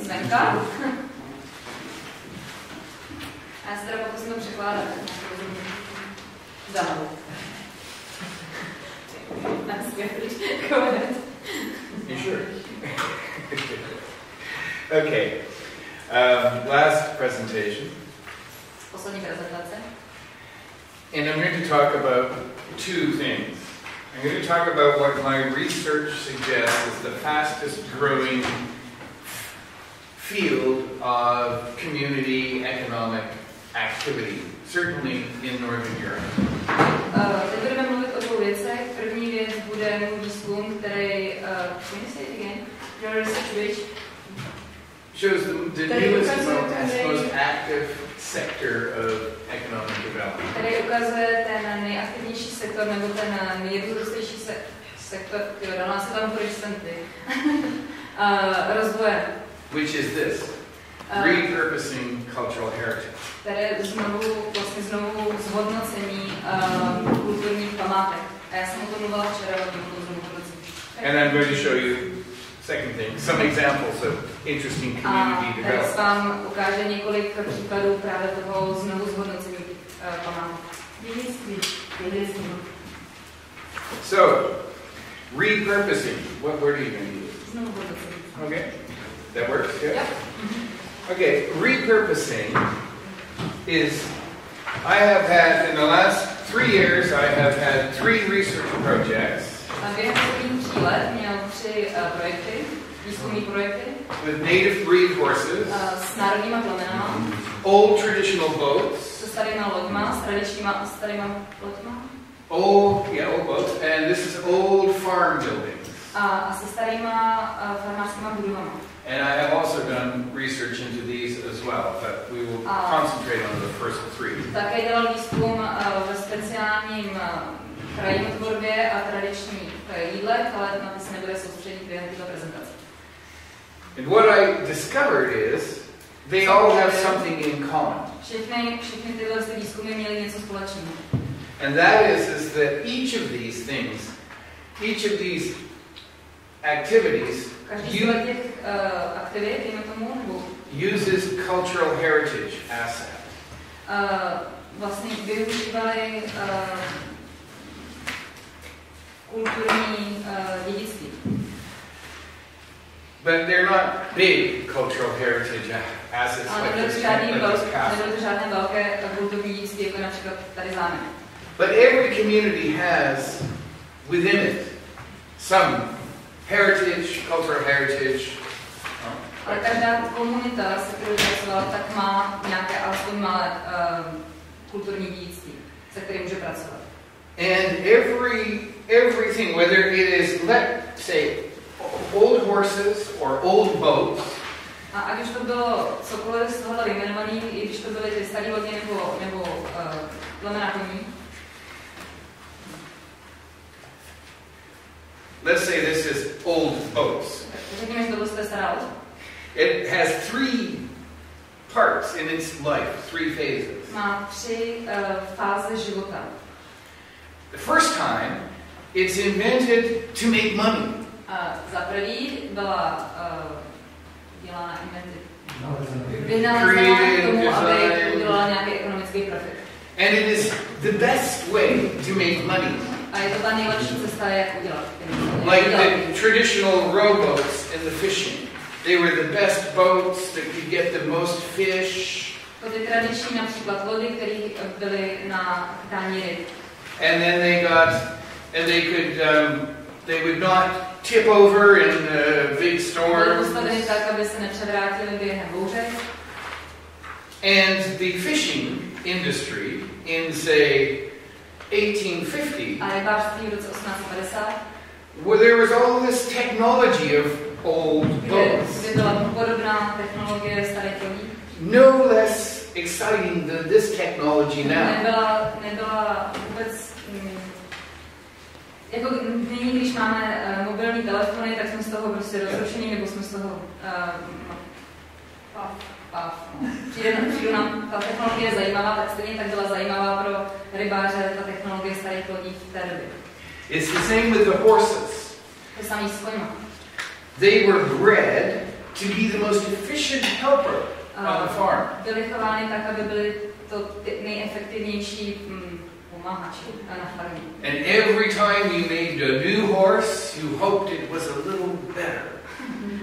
zvenka. Já se teda pokusím to překládat. Zahod. Go ahead. You sure? okay. Um, last presentation. Poslední prezentace. And I'm going to talk about two things. I'm going to talk about what my research suggests is the fastest growing field of community economic activity, certainly in Northern Europe. Uh, teď budeme mluvit o dvou věcech. První věc bude můj výzkum, který, uh, can you say it again? Your research which Shows the, the newest ukazuje most, active sector of economic development. Tady ukazuje ten nejaktivnější sektor, nebo ten nejrůznější se, sektor, jo, dala se tam procenty, uh, rozvoje. Which is this Uh, repurposing cultural heritage. které znovu, vlastně znovu zhodnocení uh, kulturních památek. A já jsem o tom mluvila včera, o tom. And I'm going to show you, second thing, some examples of interesting A community development. vám ukáže několik příkladů právě toho znovu zhodnocení uh, památek. So, repurposing, what word are you going to use? Okay, that works, yeah? Yep. Okay, repurposing is, I have had, in the last three years, I have had three research projects. A během posledních tří let měl tři uh, projekty, výzkumní projekty with native breed horses, uh, s národníma plemenama, old traditional boats, se starýma loďma, s tradičníma, s starýma loďma. Old, yeah, old boats, and this is old farm buildings. A, a se starýma farmářskýma budovama. And I have also done research into these as well, but we will Ah. concentrate on the first three. Také dělal výzkum uh, ve speciálním uh, a tradičních uh, jídlech, ale na ty se nebude soustředit během této prezentace. And what I discovered is they all have something in common. Všechny, všechny tyhle výzkumy měly něco společného. And that is, is that each of these things, each of these activities Každý z you, těch eh, aktivit, dejme tomu, nebo uses cultural heritage asset. Eh, vlastně využívali eh, kulturní uh, dědictví. But they're not big cultural heritage assets like this, like velké, this castle. nebylo to žádné velké kulturní dědictví, jako například tady zámek. But every community has within it some heritage, cultural heritage. Ale každá komunita, se kterou pracovala, tak má nějaké alespoň malé uh, kulturní dědictví, se kterým může pracovat. And every everything, whether it is let's say old horses or old boats, A ať už to bylo cokoliv z tohohle vyjmenovaný, i když to byly ty staré lodě nebo, nebo uh, plemena koní, let's say this is old boats. It has three parts in its life, three phases. má tři uh, fáze života. The first time, it's invented to make money. Za prvý byla uh, dělána. Vynalezená k tomu, aby Created, udělala nějaký ekonomický profit. And it is the best way to make money. A je to ta nejlepší cesta, jak udělat peníze. Like the traditional rowboats in the fishing. They were the best boats that could get the most fish. To ty tradiční například lody, které byly na chytání ryb. And then they got, and they could, um, they would not tip over in uh, big Byly storms. postaveny tak, aby se nepřevrátily během bouře. And the fishing industry in, say, 1850, A rybářství v roce 1850, where there was all this technology of old boats, no less exciting than this technology now. nebyla, nebyla vůbec... mm, Jako nyní, když máme uh, mobilní telefony, tak jsme z toho prostě rozrušení, nebo jsme z toho... Uh, pav, pav, no. Přijde, přijde nám ta technologie zajímavá, tak stejně tak byla zajímavá pro rybáře ta technologie starých lodí v té době. It's the same with the horses. They were bred to be the most efficient helper on the farm. byly chovány tak, aby byly to nejefektivnější mm, pomáhači na farmě. And every time you made a new horse, you hoped it was a little better.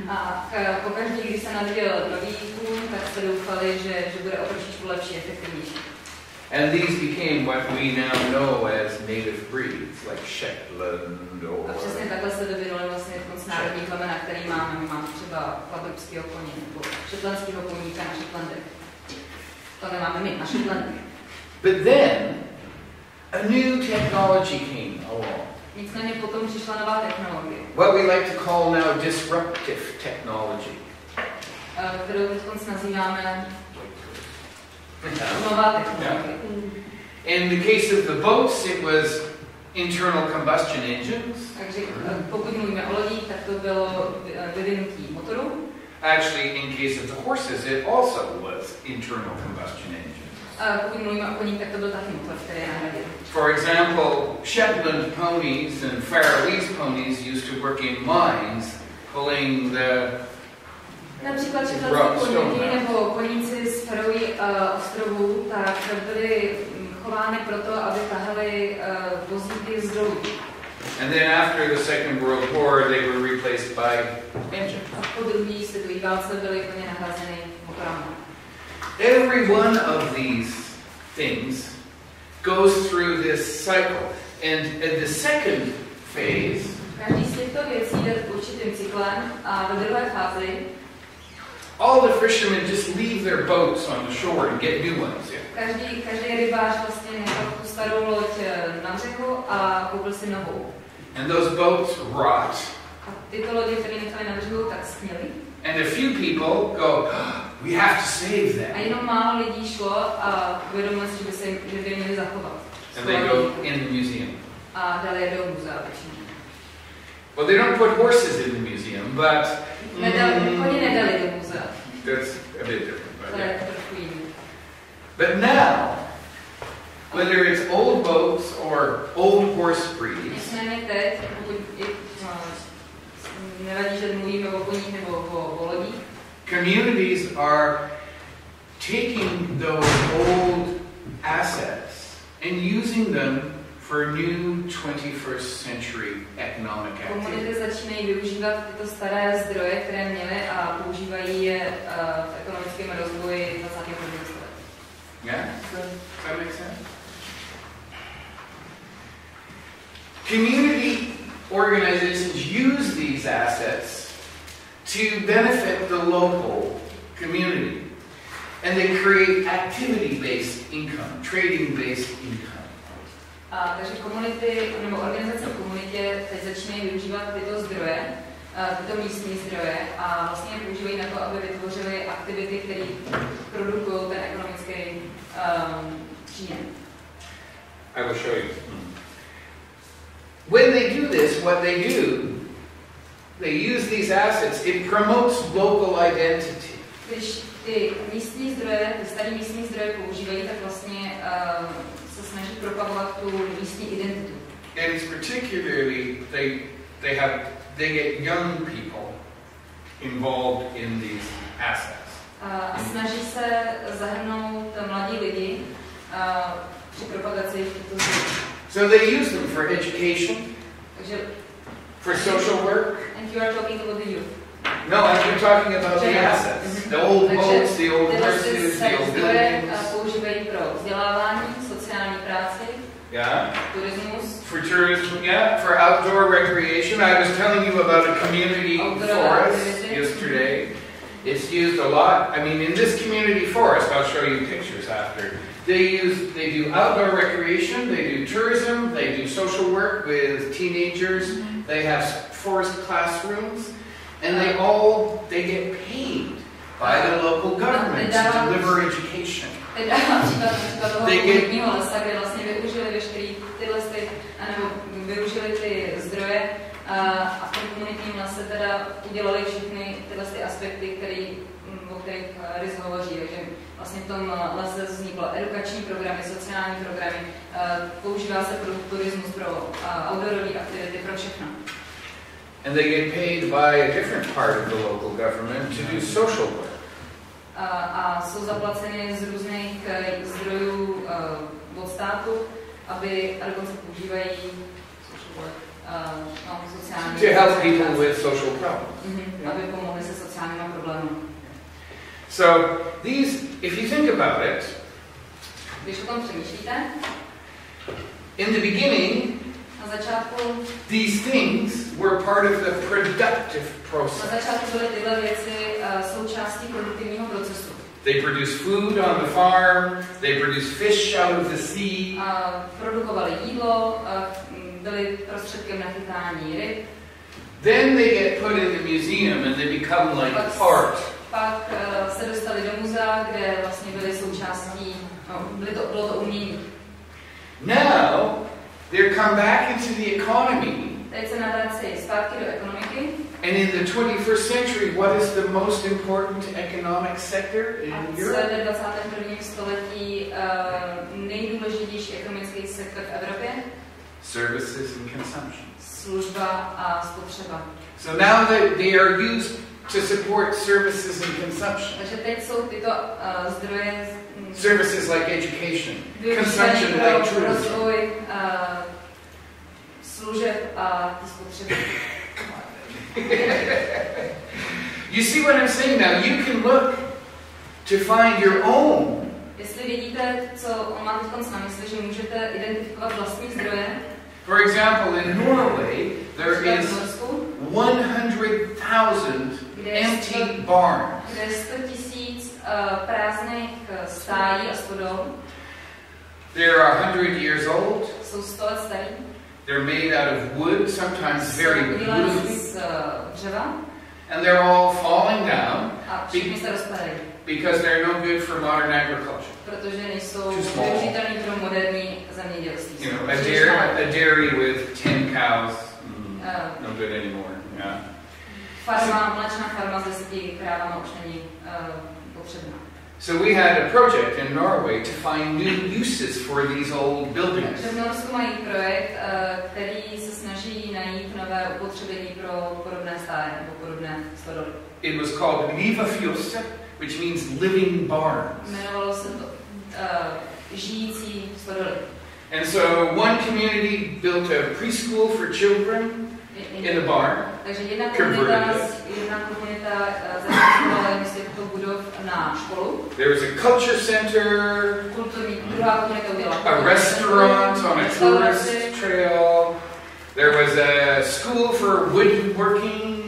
A k- pokaždé, když se narodil nový kůň, tak se doufali, že, že bude o trošičku lepší, efektivnější. And these became what we now know as native breeds, like Shetland A přesně or takhle se vyvinuly vlastně konc národní plemena, který máme. My máme třeba kladrubského koně nebo šetlandského koníka na Šetlandech. To nemáme my, na Šetlandech. But then a new technology came along. Nicméně potom přišla nová technologie, What we like to call now disruptive technology. eh, kterou teď nazýváme In the case of the boats, it was internal combustion engines. Takže eh, pokud mluvíme o lodích, tak to bylo eh, vyvinutí. Actually, in case of the horses, it also was internal combustion engines. Pokud mluvíme o koních, tak to byl taky motor, který je. For example, Shetland ponies and Faroese ponies used to work in mines, pulling the Například stone, koníky ne? nebo koníci z Faroe uh, ostrovů, tak byly mm, chovány proto, aby tahali uh, vozíky z dolů. And then after the Second World War, they were replaced by engines. A po druhé světové válce byly plně nahrazeny motorami. Every one of these things goes through this cycle. And at the second phase, all the fishermen just leave their boats on the shore and get new ones in. každý, každý rybář vlastně nechal tu starou loď eh, na řeku a koupil si novou. And those boats rot. A tyto lodě, které nechali na břehu, tak sněly. And a few people go, we have to save A them. jenom málo lidí šlo a uvědomili si, že by, se, že by je měli zachovat. And they go in the museum. A dali je do muzea. Well, they don't put horses in the museum, but Nedali, oni nedali do muzea. that's a bit different. But, yeah. je trošku jiný. but now, whether it's old boats or old horse breeds, communities are taking those old assets and using them for new 21st century economic activity. komunity začínají využívat tyto staré zdroje, které měly a používají je v ekonomickém rozvoji 21. století. Yeah? Does that make sense? Community organizations use these assets to benefit the local community. And they create activity based income, trading based income. A, takže komunity nebo organizace v komunitě teď začínají využívat tyto zdroje, tyto místní zdroje a vlastně je používají na to, aby vytvořili aktivity, které produkují ten ekonomický um, příjem. I will show you. When they do this, what they do, they use these assets, it promotes local identity. Když ty místní zdroje, ty staré místní zdroje používají, tak vlastně uh, propagovat tu místní identitu. And it's particularly, they, they have, they get young people involved in these assets. A, snaží se zahrnout mladí lidi při propagaci těchto. So they use them for education, Takže, for social work. and you are talking about the youth. No, been talking about the assets, the old Takže boats, the old horses, the old buildings. Používají pro vzdělávání, sociální práci, Yeah. turismus, For tourism, yeah, for outdoor recreation. I was telling you about a community Outdoor forest activity. yesterday. It's used a lot. I mean, in this community forest, I'll show you pictures after. They use, they do outdoor recreation, they do tourism, they do social work with teenagers. Mm-hmm. They have forest classrooms, and they all they get paid by the local government to deliver education. Teď dávám příklad, příklad toho komunitního lesa, kde vlastně využili veškerý ty lesy, anebo využili ty zdroje a, a v tom komunitním lese teda udělali všechny tyhle ty aspekty, který, mm, o kterých eh, Riz hovoří. Takže vlastně v tom eh, lese vznikly edukační programy, sociální programy, eh, používá se pro turismus, pro outdoorové aktivity, pro všechno. And they get paid by a different part of the local government to do social work. A, jsou zaplaceny z různých eh, zdrojů uh, od státu, aby, a dokonce používají uh, no, sociální To help people with social problems. Mhm, aby pomohli se sociálníma problémy. So these, if you think about it, Když o tom přemýšlíte, in the beginning, začátku, these things were part of the productive na process. začátku byly tyhle věci uh, součástí produktivního procesu. They produce food on the farm, they produce fish out of the sea, A produkovali jídlo, a byli prostředkem na chytání ryb, then they get put in the museum and they become like art. pak uh, se dostali do muzea, kde vlastně byli součástí, no, byly to, bylo to umění. Now, they're come back into the economy, Teď se navrací zpátky do ekonomiky and in the 21st century, what is the most important economic sector in Europe? je ve 21. století nejdůležitější ekonomický sektor v Evropě? Services and consumption. Služba a spotřeba. So now they, they are used to support services and consumption. Takže teď jsou tyto uh, zdroje Services like education, consumption like tourism. rozvoj eh, služeb a ty spotřeby. You see what I'm saying now? You can look to find your own Jestli vidíte, co on má teď na mysli, že můžete identifikovat vlastní zdroje, For example, in Norway, there is v Norsku, 100,000 kde je empty barns. kde 100 tisíc prázdných uh, stájí a stodol, They're 100 years old. jsou 100 let starý, They're made out of wood, sometimes very uh, dřeva and they're all falling down because they're no good for modern agriculture. Too small. You know, a dairy, a dairy with 10 cows, mm, no good anymore. Yeah. farma, mléčná farma s deseti krávama už není. So we had a project in Norway to find new uses for these old buildings. Takže v Norsku mají projekt, eh, který se snaží najít nové upotřebení pro podobné stáje nebo podobné stodoly. It was called Livafjose, which means living barns. Jmenovalo se to eh, žijící stodoly. And so one community built a preschool for children in the barn. Takže jedna komunita, jedna komunita těchto budov na školu. There was a culture center, Kulturní, druhá komunita udělala a restaurant on a tourist trail. There was a school for woodworking.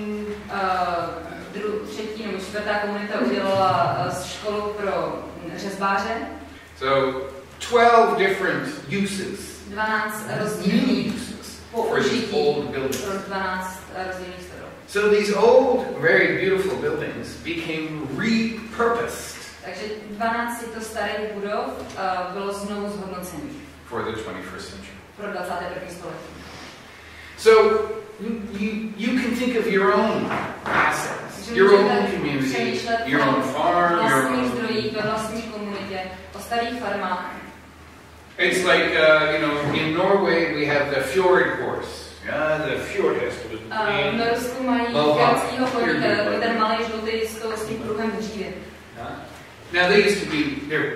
uh, dru, třetí nebo čtvrtá komunita udělala uh, školu pro řezbáře. So 12 different uses, 12 new rozdílných uses for these použití pro 12 rozdílných stodol. So these old, very beautiful buildings became repurposed Takže 12 těchto starých budov uh, bylo znovu zhodnocených for the 21st century. pro 21. století. So you, you, can think of your own assets, your own community, your own farm, your vlastních own. zdrojích, ve vlastní komunitě, o starých farmách. It's like, uh, you know, in Norway we have the fjord horse. Yeah, the fjord hest. was Uh, v being- mají Mohawk. fjordskýho koníka, Here, takový here. ten malý žlutý s, tou, s tím pruhem dřívě. Now they used to be, they're,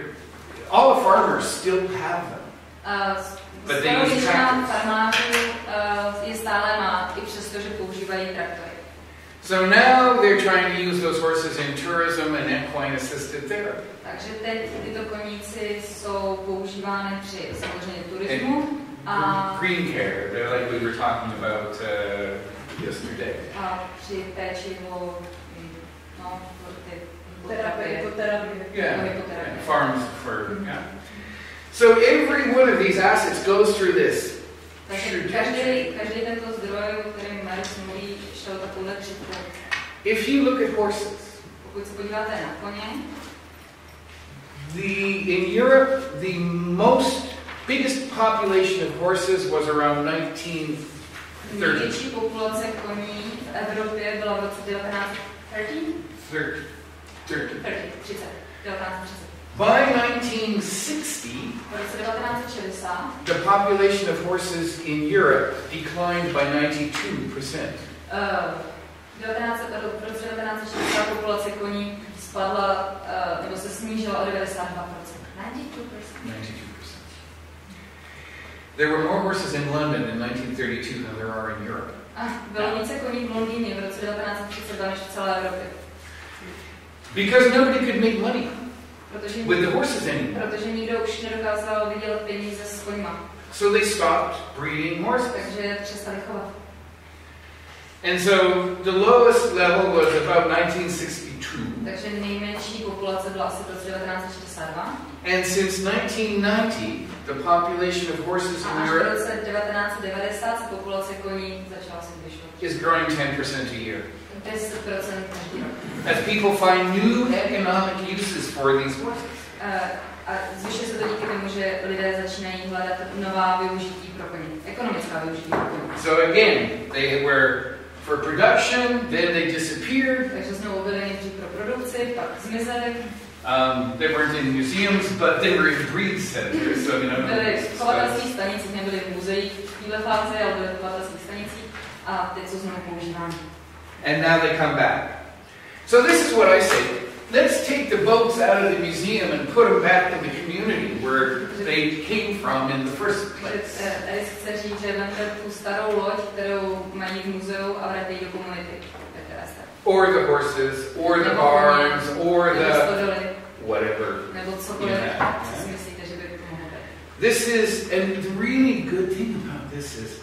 all the farmers still have them. Uh, But they skoro use většina tractors. farmářů uh, je stále má, i přesto, že používají traktory. So now they're trying to use those horses in tourism and equine assisted therapy. Takže teď tyto koníci jsou používány při samozřejmě turismu a, Green care, they're like we were talking about uh, yesterday. a při péči o no, o ty Terapie. Yeah, yeah, farms for, yeah. So every one of these assets goes through this. Takže každý, každý tento zdroj, o kterém Maris mluví, šel takovouhle křivku. If you look at horses, Pokud se podíváte na koně, the in Europe the most biggest population of horses was around 1930. největší populace koní v Evropě byla v roce 1930, 30, 30. 30, 1930. By 1960, V roce 1960 the population of horses in Europe declined by 92%. Uh, 19, v roce 1960 populace koní spadla, uh, nebo se snížila o 92%. 92%. 92%. There were more horses in London in 1932 than there are in Europe. A bylo více koní v Londýně v roce 1932 než v celé Evropě. Because nobody could make money Protože, with the horses anymore. protože nikdo už nedokázal vydělat peníze s koňma. So they stopped breeding horses. Takže přestali chovat. And so the lowest level was about 1962. Takže nejmenší populace byla asi v roce 1962. And since 1990, the population of horses in v Europe roce 1990 se populace koní začala se zvyšovat. is growing 10% a year. 10% každý rok. As people find new economic uses for these horses. Eh, A zvyšuje se to díky tomu, že lidé začínají hledat nová využití pro koně. Ekonomická využití pro koně. So again, they were for production, then they disappeared. Takže znovu byly nejdřív pro produkci, pak zmizely. Um, they weren't in museums, but they were in breed centers. So, you know, Byly v chovatelských stanicích, nebyly v muzeích v téhle fázi, ale byly v chovatelských stanicích. A teď jsou znovu používány. And now they come back. So this is what I say. Let's take the boats out of the museum and put them back in the community where they came from in the first place. eh, tady chce říct, že vemte tu starou loď, kterou mají v muzeu a vrátí do komunity, ve které jste. Or the horses, or the barns, or the whatever. nebo cokoliv, Yeah. co si myslíte, že by to mohlo být. This is, and the really good thing about this is,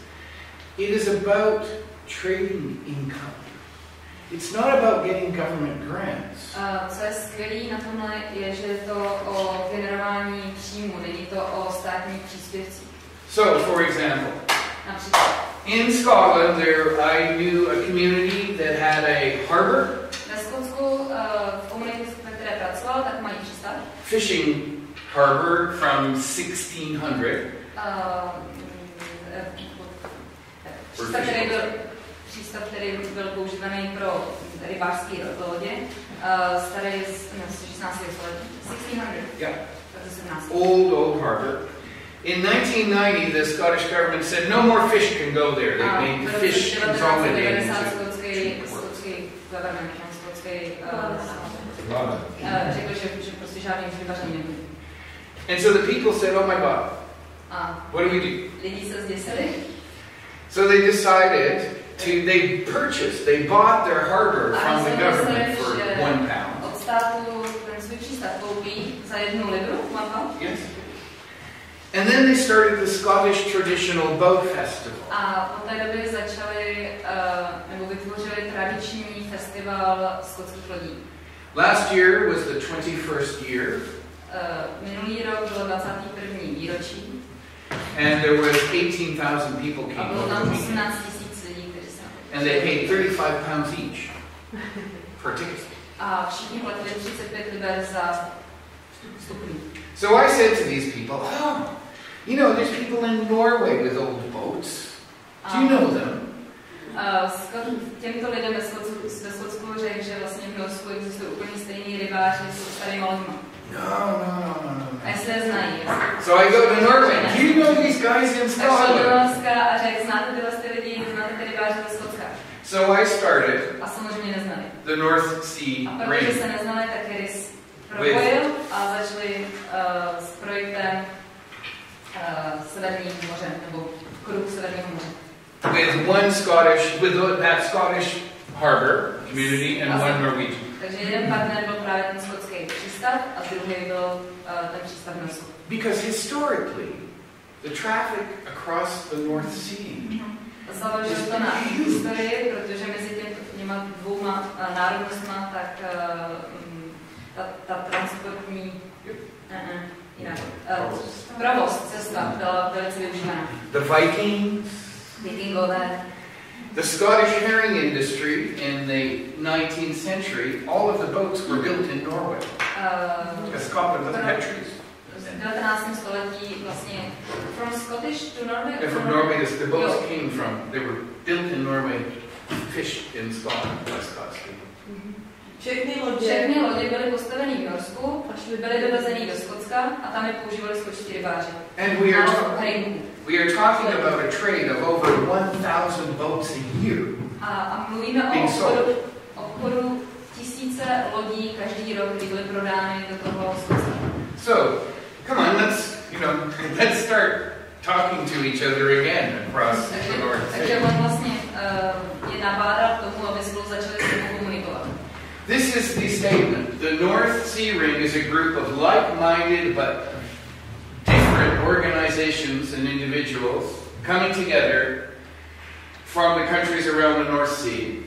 it is about trading income. It's not about getting government grants. A co je skvělé na tomhle, je, že je to o generování příjmu, není to o státních příspěvcích. So, for example, Například in Scotland, there I knew a community that had a harbor, ve Skotsku eh, v komunitě, ve které pracoval, tak mají přístav. fishing harbor from 1600. Eh, eh, Přístav, který byl, přístav, který byl používaný pro rybářské lodě, eh, starý z, ne, z 16. století, 1600, Yeah. takže 17. Old, old harbor. In 1990, the Scottish government said no more fish can go there. They made the fish consolidated 1990 into skotský, skotský government, tam skotský uh, Vláda. uh, řekl, že, že prostě. And so the people said, oh my God, what do we do? So they decided to, they purchased, they bought their harbor from the government for one pound. od státu ten svůj přístav koupí za jednu libru, one pound, Yes. And then they started the Scottish Traditional Boat Festival. a od té doby začali, uh, nebo vytvořili tradiční festival skotských lodí. Last year was the 21st year, Uh, minulý rok bylo 21. výročí and there was 18,000 people a came bylo tam the weekend. 18 And they paid 35 pounds each for tickets. A všichni platili 35 liber za vstupní. So I said to these people, oh, you know, there's people in Norway with old boats. Do you know uh, them? Uh, a Skot- těmto lidem ve Skotsku, řekl, že vlastně v Norsku existují úplně stejný rybáři s starými loďmi. No, no, no, no, no. A jestli je znají. So I go to Norway. Do you know these guys in Tak šel do Scotland? Norska a řekl, znáte tyhle lidi, znáte ty rybáře ze Skotska. So I started A samozřejmě neznali. the North Sea A protože Ring se neznali, tak propojil a začali uh, s projektem uh, mořem, nebo kruh Severního moře. with one Scottish, with that Scottish harbor community and one Norwegian. Takže jeden partner byl právě ten skotský přístav a druhý byl uh, ten přístav v Because historically, the traffic across the North Sea Založil to na historii, protože mezi těmi těma dvouma uh, národnostma, tak uh, mm, ta, ta transportní jinak, uh, pravost, cesta byla velice využívaná. the Vikings, Vikingové, the Scottish herring industry in the 19th century, all of the boats were built in Norway. uh, Scotland have trees. V 19. století vlastně from Scottish to Norway. And from Norway, the, the boats came from, they were built in Norway, fished in Scotland by Scots people. Všechny lodě. Všechny lodě byly postaveny v Norsku, byly dovezeny do Skotska a tam je používali skotští rybáři. And we are, we are talking about a trade of over 1,000 boats a year. A, a mluvíme o Being sold. obchodu, obchodu tisíce lodí každý rok, kdy byly prodány do toho Skotska. So, come on, let's, you know, let's start talking to each other again across the North Sea. on vlastně je nabádal k tomu, aby spolu začali spolu komunikovat. This is the statement. The North Sea Ring is a group of like-minded but different organizations and individuals coming together from the countries around the North Sea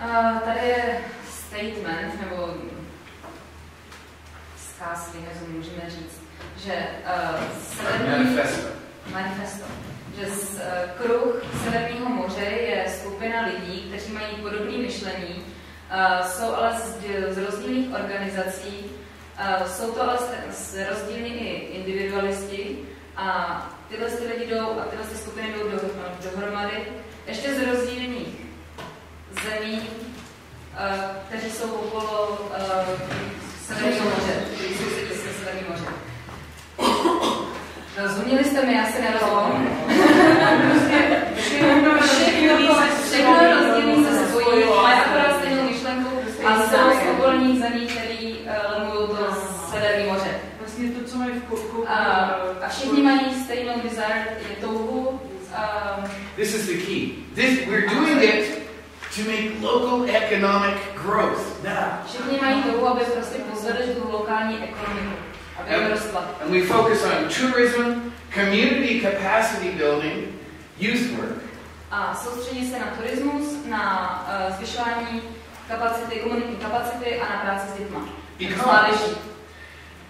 Uh, tady je statement, nebo jak to můžeme říct, že uh, severní manifesto. manifesto, že z, uh, kruh Severního moře je skupina lidí, kteří mají podobné myšlení, uh, jsou ale z, z rozdílných organizací, uh, jsou to ale z, z rozdílní i individualisti a tyhle ty lidi jdou a tyhle ty skupiny jdou do, dohromady ještě z rozdílných zemí, uh, kteří jsou okolo uh, Severního moře, se mořem. Rozuměli jste mi, já se nerozumím. Všechno Všechno rozdílný se spojí, mají akorát stejnou myšlenku a jsou z okolních zemí, který uh, lemují to Severní moře. Vlastně to, co mají v kouku. A, a všichni mají stejnou desire, je touhu. Um, This is the key. This, we're doing it to make local economic growth now. všichni mají touhu, aby prostě pozvedli tu lokální ekonomiku, aby jim rostla. And we focus on tourism, community capacity building, youth work. A soustředí se na turismus, na uh, zvyšování kapacity, komunitní kapacity a na práci s dětma. Because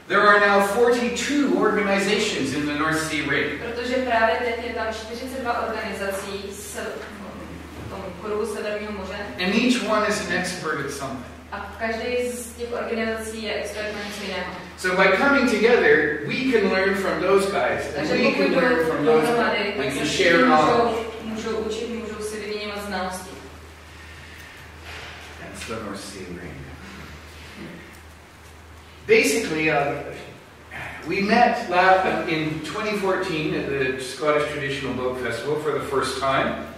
there are now 42 organizations in the North Sea Ring. Protože právě teď je tam 42 organizací s And each one is an expert at something. a každý z těch organizací je expert na něco jiného. So by coming together, we can learn from those guys, and Takže we can learn from those guys. We can share knowledge. můžou, můžou učit, můžou si vyměňovat znalosti. That's the North Sea Ring. Basically, uh, we met in 2014 at the Scottish Traditional Boat Festival for the first time,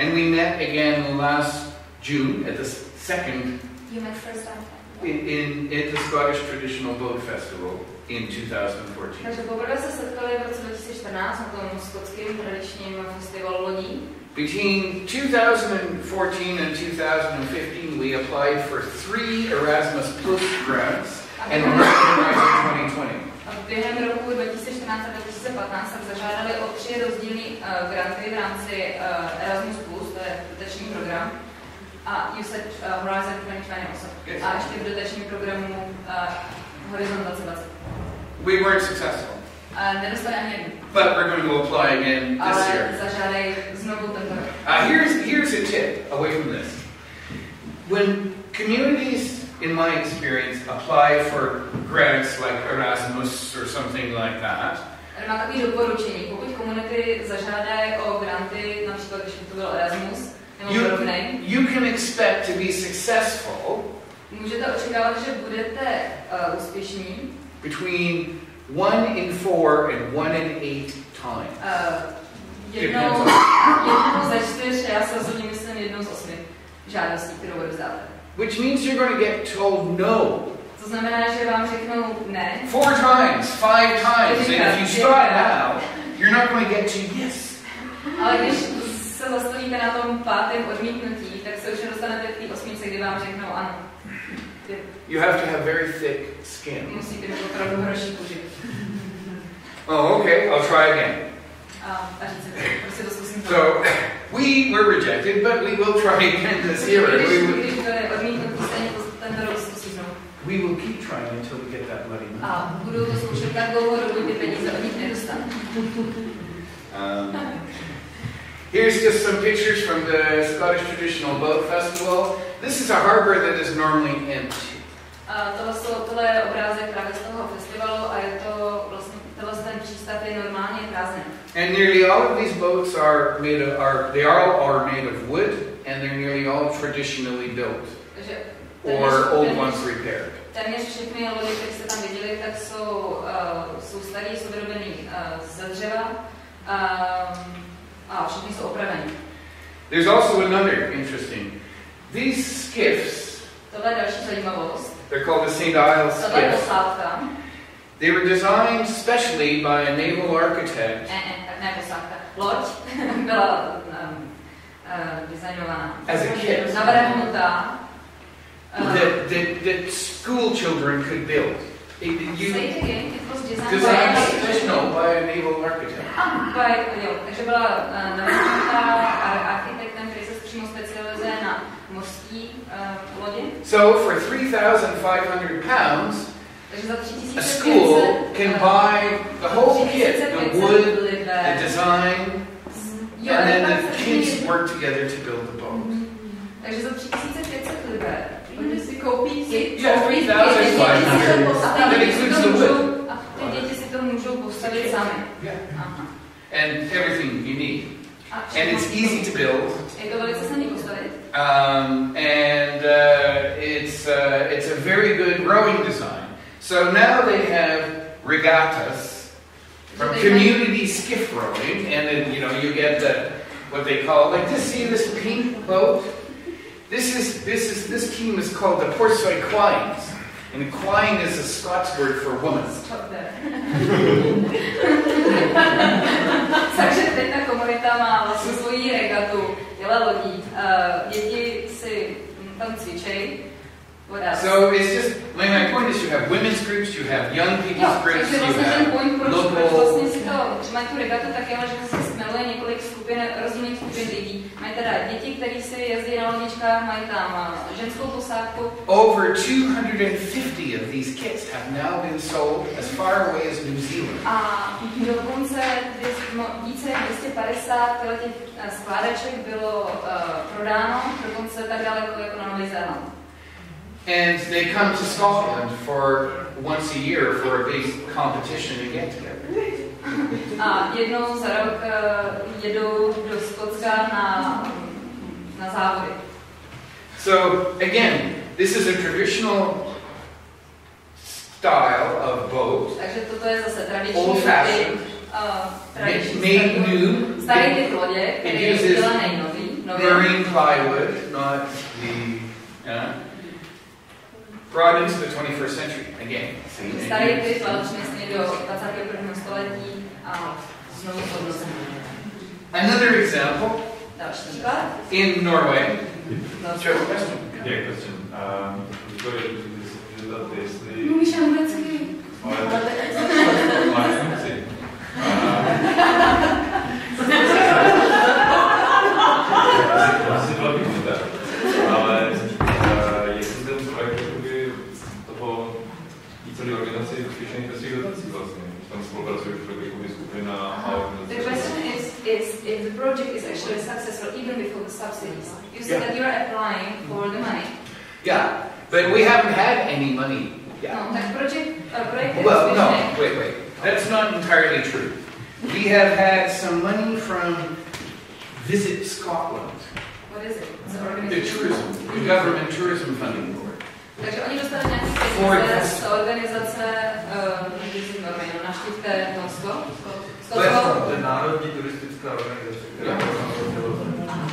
and we met again last June at the second You met first time. in, in at the Scottish Traditional Boat Festival in 2014. Takže poprvé se setkali v roce 2014 na tom skotském tradičním festivalu lodí. Between 2014 and 2015, we applied for three Erasmus Plus grants A and během, Horizon 2020. a během roku 2014 a 2015 tak zažádali o tři rozdílné uh, granty v rámci uh, Erasmus+, to je dotační program, a USAID uh, Horizon 2020 Yes. a ještě v dotačním programu uh, Horizon 2020. We weren't successful, nedostali ani jednu, but we're going to apply again this ale year. znovu tento rok. Uh, here's, here's a tip away from this. When communities, in my experience, apply for grants like Erasmus or something like that, má doporučení, pokud komunity zažádají o granty, například když to byl Erasmus, you, you can expect to be successful očekávat, že budete uh, between one in four and one in eight times. jednou, Depends jednou ze čtyř, já se rozhodně myslím jednou z osmi žádostí, kterou odevzdáte. Which means you're going to get told no To znamená, že vám řeknou ne, four times, five times, and if you start now, you're not going to get to yes. ale když se zastavíte na tom pátém odmítnutí, tak se už dostanete k té osmičce, kdy vám řeknou ano. You have to have very thick skin. musíte mít opravdu hroší kůži. Oh, okay, I'll try again. So we were rejected, but we will try again this year. We will, we will keep trying until we get that money. Um, here's just some pictures from the Scottish Traditional Boat Festival. This is a harbor that is normally empty. A tohle, jsou, tohle je obrázek právě z toho festivalu a je to vlastně, tohle ten přístav je normálně prázdný. And nearly all of these boats are made of, are they all are made of wood, and they're nearly all traditionally built Takže or old téměř- ones repaired. Téměř všechny lodi, které jste tam viděli, tak jsou, uh, jsou starý, jsou vyrobený uh, ze dřeva um, a všechny jsou opraveny. There's also another interesting. These skiffs, Tohle je další zajímavost. they're called the St. Je skiffs. posádka. They were designed specially by a naval architect Ne, ne, ne posádka. Loď byla um, uh, designovaná. As a kit. Navrhnutá. Uh, that, that, that school children could build. It- you Say it again, it was designed by designed a- by a naval architect. Ah, by, jo, takže byla uh, navrhnutá ar- architektem, který se přímo specializuje na mořský uh. So for 3,500 pounds, a school can uh, buy the whole kit, the wood, the design, and then the kids work together to build the boat. Takže za 3500 liber. Oni si koupí si Yeah, 3,500. That includes the wood. můžou- a ty děti si to můžou postavit sami. Yeah. Aha. And everything you need. And it's easy to build. Je to velice snadné postavit. Um, and uh, it's, uh, it's a very good rowing design. So now they have regattas from community skiff rowing, and then you know you get the, what they call like to See this pink boat? This is this is this team is called the Portsoy Quines, and quine is a Scots word for woman. Stop there. Takže teď ta komunita má vlastně svoji regatu, dělá lodí. Uh, děti si mm, tam cvičej. What else? So it's just my, my point is you have women's groups, you have young Jo, people's groups, you vlastně ten have point, proč, proč local vlastně si to, mají tu regatu, tak je, že se smeluje několik skupin, rozdílných skupin lidí. Mají teda děti, které si jezdí na lodičkách, mají tam uh, ženskou posádku. Over 250 of these kits have now been sold as far away as New Zealand. A dokonce no, více jak 250 těch eh, skládaček bylo uh, prodáno, dokonce tak daleko jako na Nový Zéland. And they come to Scotland for once a year for a big competition and get together. A jednou za rok uh, jedou do Skotska na, na závody. So again, this is a traditional style of boat, Takže toto je zase tradiční Old fashioned. tradiční made starý- new, starý typ lodě, který je uses nový, marine plywood, not the uh, brought into the 21st century again. see, Starý and typ, ale přesně do 21. století a znovu podnosený. Another example in Norway. Další. Question. Yeah, question. Um, to je zeptat, jestli... Mluvíš anglicky? Ale máš funkci. Asi byla využita. Ale uh, jestli ten projekt jakoby toho i celé organizace je úspěšný bez těch dotací vlastně. Tam spolupracuje už jakoby skupina The question is, is if the project is actually successful even before the subsidies. You said Yeah. that you are applying for the money. Yeah, but we haven't had any money yet. No, project, uh, projekt Well, no, wait, wait. That's not entirely true. We have had some money from Visit Scotland, What is it? The tourism, the government tourism funding board. Takže oni dostali nějaké For peníze z organizace navštivte Norsko. Let's Skotsko. go. To je národní turistická organizace, která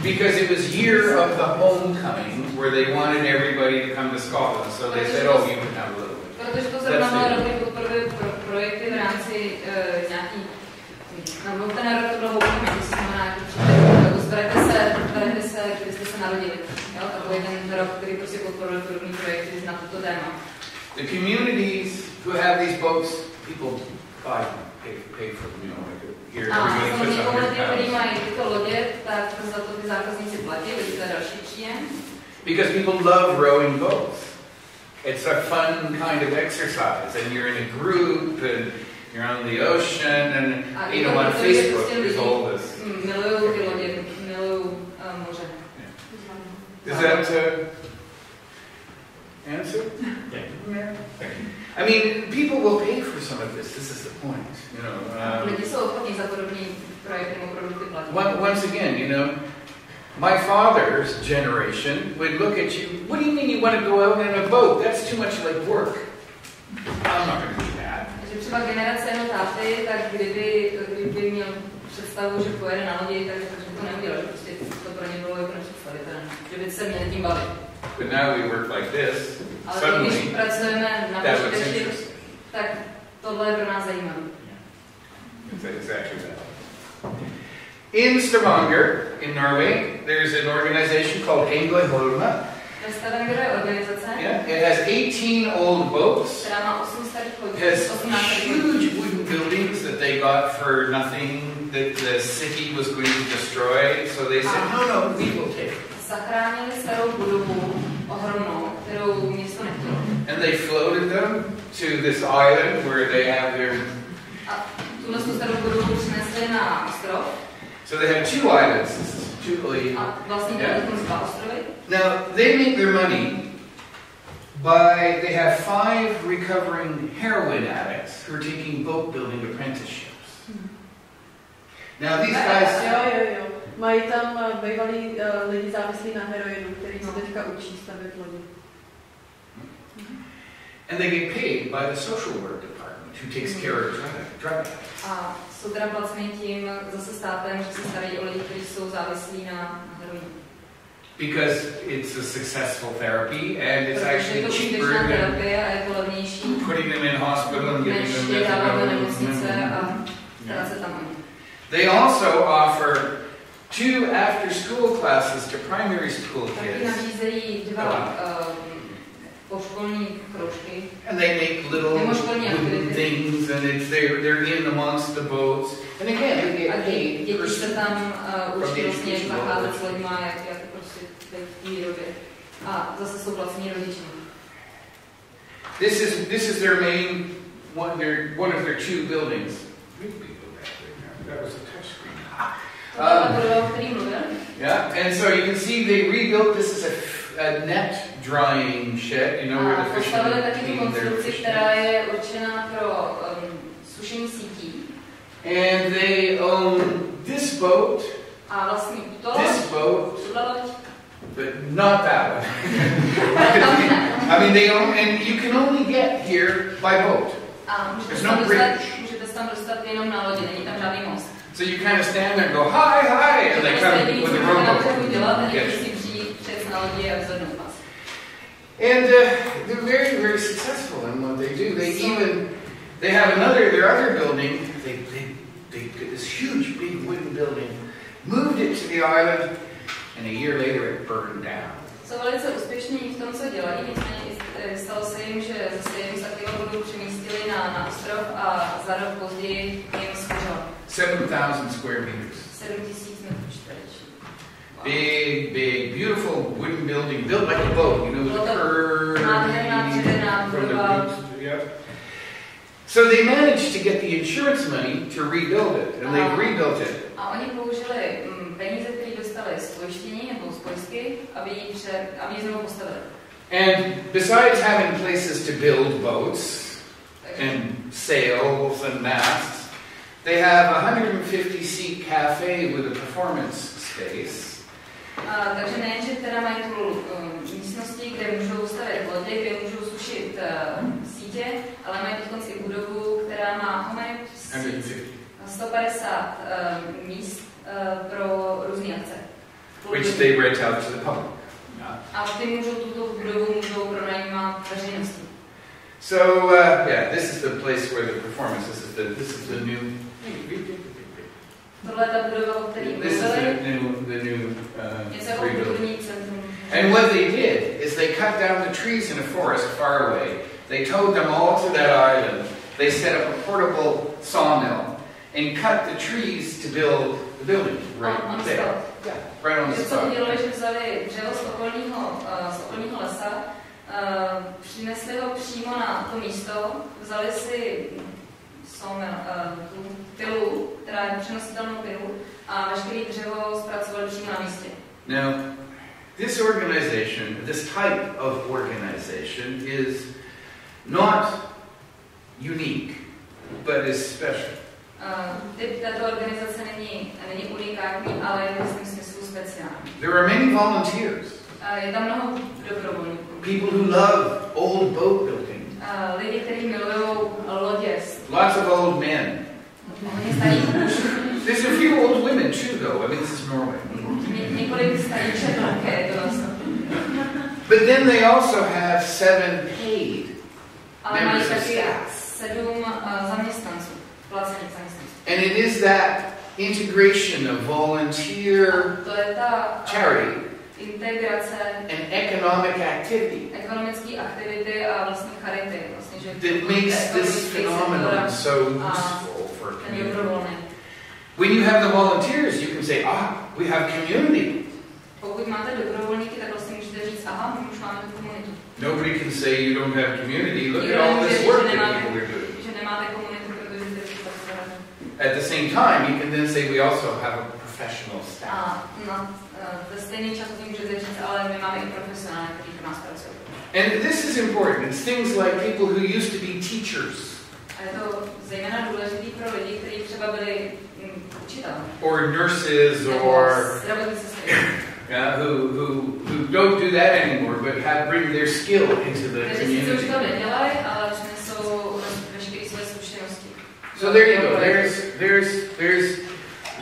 Because it was year of the homecoming where they wanted everybody to come to Scotland, so they said, oh, you can have a little bit. Protože to zrovna bylo roky pro, projekty v rámci uh, nějaký No, ten rok, to bylo houkami, to znamená, jako se, zberete se, kdybyste se narodili. Takový ten rok, který prostě podporuje podobný projekty na toto téma. The communities who have these boats, people buy them, pay, pay for them, you know, like here, A everybody puts samozřejmě up komunity, their který pounds. mají tyto lodě, tak za to ty zákazníci platí, vidíte další příjem. Because people love rowing boats. It's a fun kind of exercise, and you're in a group, and you're on the ocean, and you know, on Facebook there's all this. mm, milují ty lodě, milují uh, moře. Does that uh, answer? Yeah. I mean, people will pay for some of this. This is the point, you know. Um, Lidi jsou ochotní za podobný projekt nebo produkty platit. One- Once again, you know, my father's generation would look at you, what do you mean you want to go out in a boat? That's too much like work. I'm not going to do that. Takže třeba generace jeho táty, tak kdyby, kdyby měl představu, že pojede na lodi, tak, tak by to neudělal, že prostě to pro ně bylo je nepředstavitelné, se tím bavit. But now we work like this. Ale teď, když Suddenly, pracujeme na počítači, tak tohle je pro nás zajímavé. Exactly that. In Stavanger, in Norway, there's an organization called Engøyholmen. Yeah, it has 18 old boats. která má 8 starých lodí, It has 18 starých lodí. huge wooden buildings that they got for nothing that the city was going to destroy. So they said, no, no, we will take it. Zachránili starou budovu, ohromnou, kterou město nechtělo. And they floated them to this island where they have their. A tuhle tu starou budovu přinesli na ostrov So they have two islands. Two, a vlastně Yeah. yeah. dva ostrovy. Now, they make their money by, they have five recovering heroin addicts who are taking boat building apprenticeships. Hmm. Now, these guys, Jo, jo, jo. Mají tam eh, bývalí uh, lidi závislí na heroinu, který se teďka učí stavět lodi. and they get paid by the social work department who takes care of drug, addicts. A jsou teda placeni tím zase státem, že se starají o lidi, kteří jsou závislí na, heroinu. Because it's a successful therapy and it's Protože je actually to cheaper úspěšná than terapie a je to levnější, putting them in hospital and giving než them je dávat do methadone. nemocnice a starat se tam o ně. They also offer two after school classes to primary school kids. nabízejí dva poškolní kroužky. And they make little wooden things and it's they're, they're in amongst the boats. And again, they A get dě- paid děti per se tam uh, From učí the vlastně, jak educational zacházet s level. lidma, jak, jak prostě být v té výrobě. A zase jsou placení rodiči. This is this is their main one their one of their two buildings. Maybe go back there now. That was a touch screen. Tohle je ta Um, budova, o který mluvil. Yeah, and so you can see they rebuilt this is a, f- a net drying shed, you know where A the postavili fishermen taky tu clean their konstrukci, fish. která je určená pro um, sušení sítí. And they own this boat, A vlastně to, this boat, tuhle loď, but not that one. tam ne. I mean, they own, and you can only get here by boat. A můžete There's se no tam dostat, bridge. Můžete se tam dostat jenom na lodi, není tam žádný most. So you kind of stand there and go, hi, hi, and they come with a můžete na rowboat. břehu dělat, a Get někdo you. si přijít, přes na lodi a vyzvednout vás. And uh, they're very, very successful in what they do. They even, they have another, their other building, they, they, they get this huge, big wooden building, moved it to the island, and a year later it burned down. Jsou velice úspěšní v tom, co dělají, nicméně stalo se jim, že zase z aktiva budou přemístili na, na ostrov a za rok později jim schořela 7,000 square meters. 7000 metrů čtverečních. Wow. Big, big, beautiful wooden building built like a boat, you know, with the curve from the budova. roots. Yeah. So they managed to get the insurance money to rebuild it, and they've Ah. rebuilt it. A oni použili mm, peníze, které dostali z pojištění nebo z pojistky, aby ji, pře, aby ji znovu postavili. And besides having places to build boats and sails and masts, they have a 150 seat cafe with a performance space. a, takže nejen, že teda mají tu um, místnosti, kde můžou stavět lodě, kde můžou sušit uh, sítě, ale mají dokonce i budovu, která má how many seats? 150. 150 um, míst uh, pro různé akce. Which they rent out to the public. Yeah. A ty můžou tuto budovu můžou pronajímat veřejnosti. So uh, yeah, this is the place where the performance. This is the this is the new. Tohle je ta budova, o které This is the mluvili. new the new uh, Něco jako kulturní centrum. And what they did is they cut down the trees in a forest far away. They towed them all to that island. They set up a portable sawmill and cut the trees to build the building right On, on there, spot. right on the Že co spot. udělali, že vzali dřevo z okolního, uh, z okolního lesa, uh, přinesli ho přímo na to místo, vzali si somel, uh, tu pilu, která je přenositelnou pilu, a veškerý dřevo zpracovali přímo na místě. Now, this organization, this type of organization, is not unique, but is special. Typ této organizace není, není unikátní, ale je v jistém smyslu speciální. There are many volunteers, je tam mnoho dobrovolníků. people who love old boat Uh, lidi, kteří milují lodě, lots of old men. hodně starých mužů. There's a few old women too, though. I mean, this is Norway. Ně- několik staniček roky, to vlastně. But then they also have seven paid. Members of staff. sedm zaměstnanců, placených zaměstnanců. And it is that integration of volunteer To je ta charity and economic activity ekonomické aktivity a vlastně charity. Vlastně, že that makes this phenomenon so useful When you have the volunteers, you can say, ah, we have community. Pokud máte dobrovolníky, tak vlastně můžete říct, aha, my už máme tu komunitu. Nobody can say you don't have community. Look at all this work that people are doing. Že nemáte komunitu, protože jste všichni At the same time, you can then say we also have a professional staff. A na, ve stejný čas tím můžete říct, ale my máme i profesionály, kteří pro nás pracují. And this is important. It's things like people who used to be teachers A je to zejména důležitý pro lidi, kteří třeba byli učitelé. or nurses or uh, who, who, who don't do that anymore but have bring their skill into the Kteří sice už community. to nedělají, ale přinesou veškeré své zkušenosti. So there you go. There's, there's, there's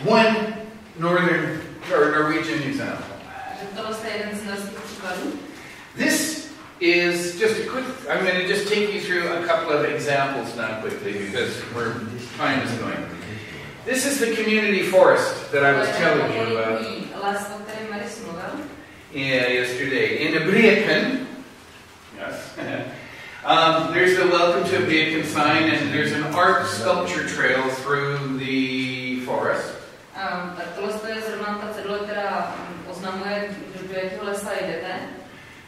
one northern or Norwegian example. Takže tohle je jeden z norských příkladů. This is just a quick, I'm going to just take you through a couple of examples now quickly because we're, time is going. This is the community forest that I was telling you about yeah, yesterday. In Abriachan, yes, um, there's a welcome to Abriachan sign and there's an art sculpture trail through the forest. Um, tak tohle je zrovna ta cedule, která um, oznamuje, do jakého lesa jdete.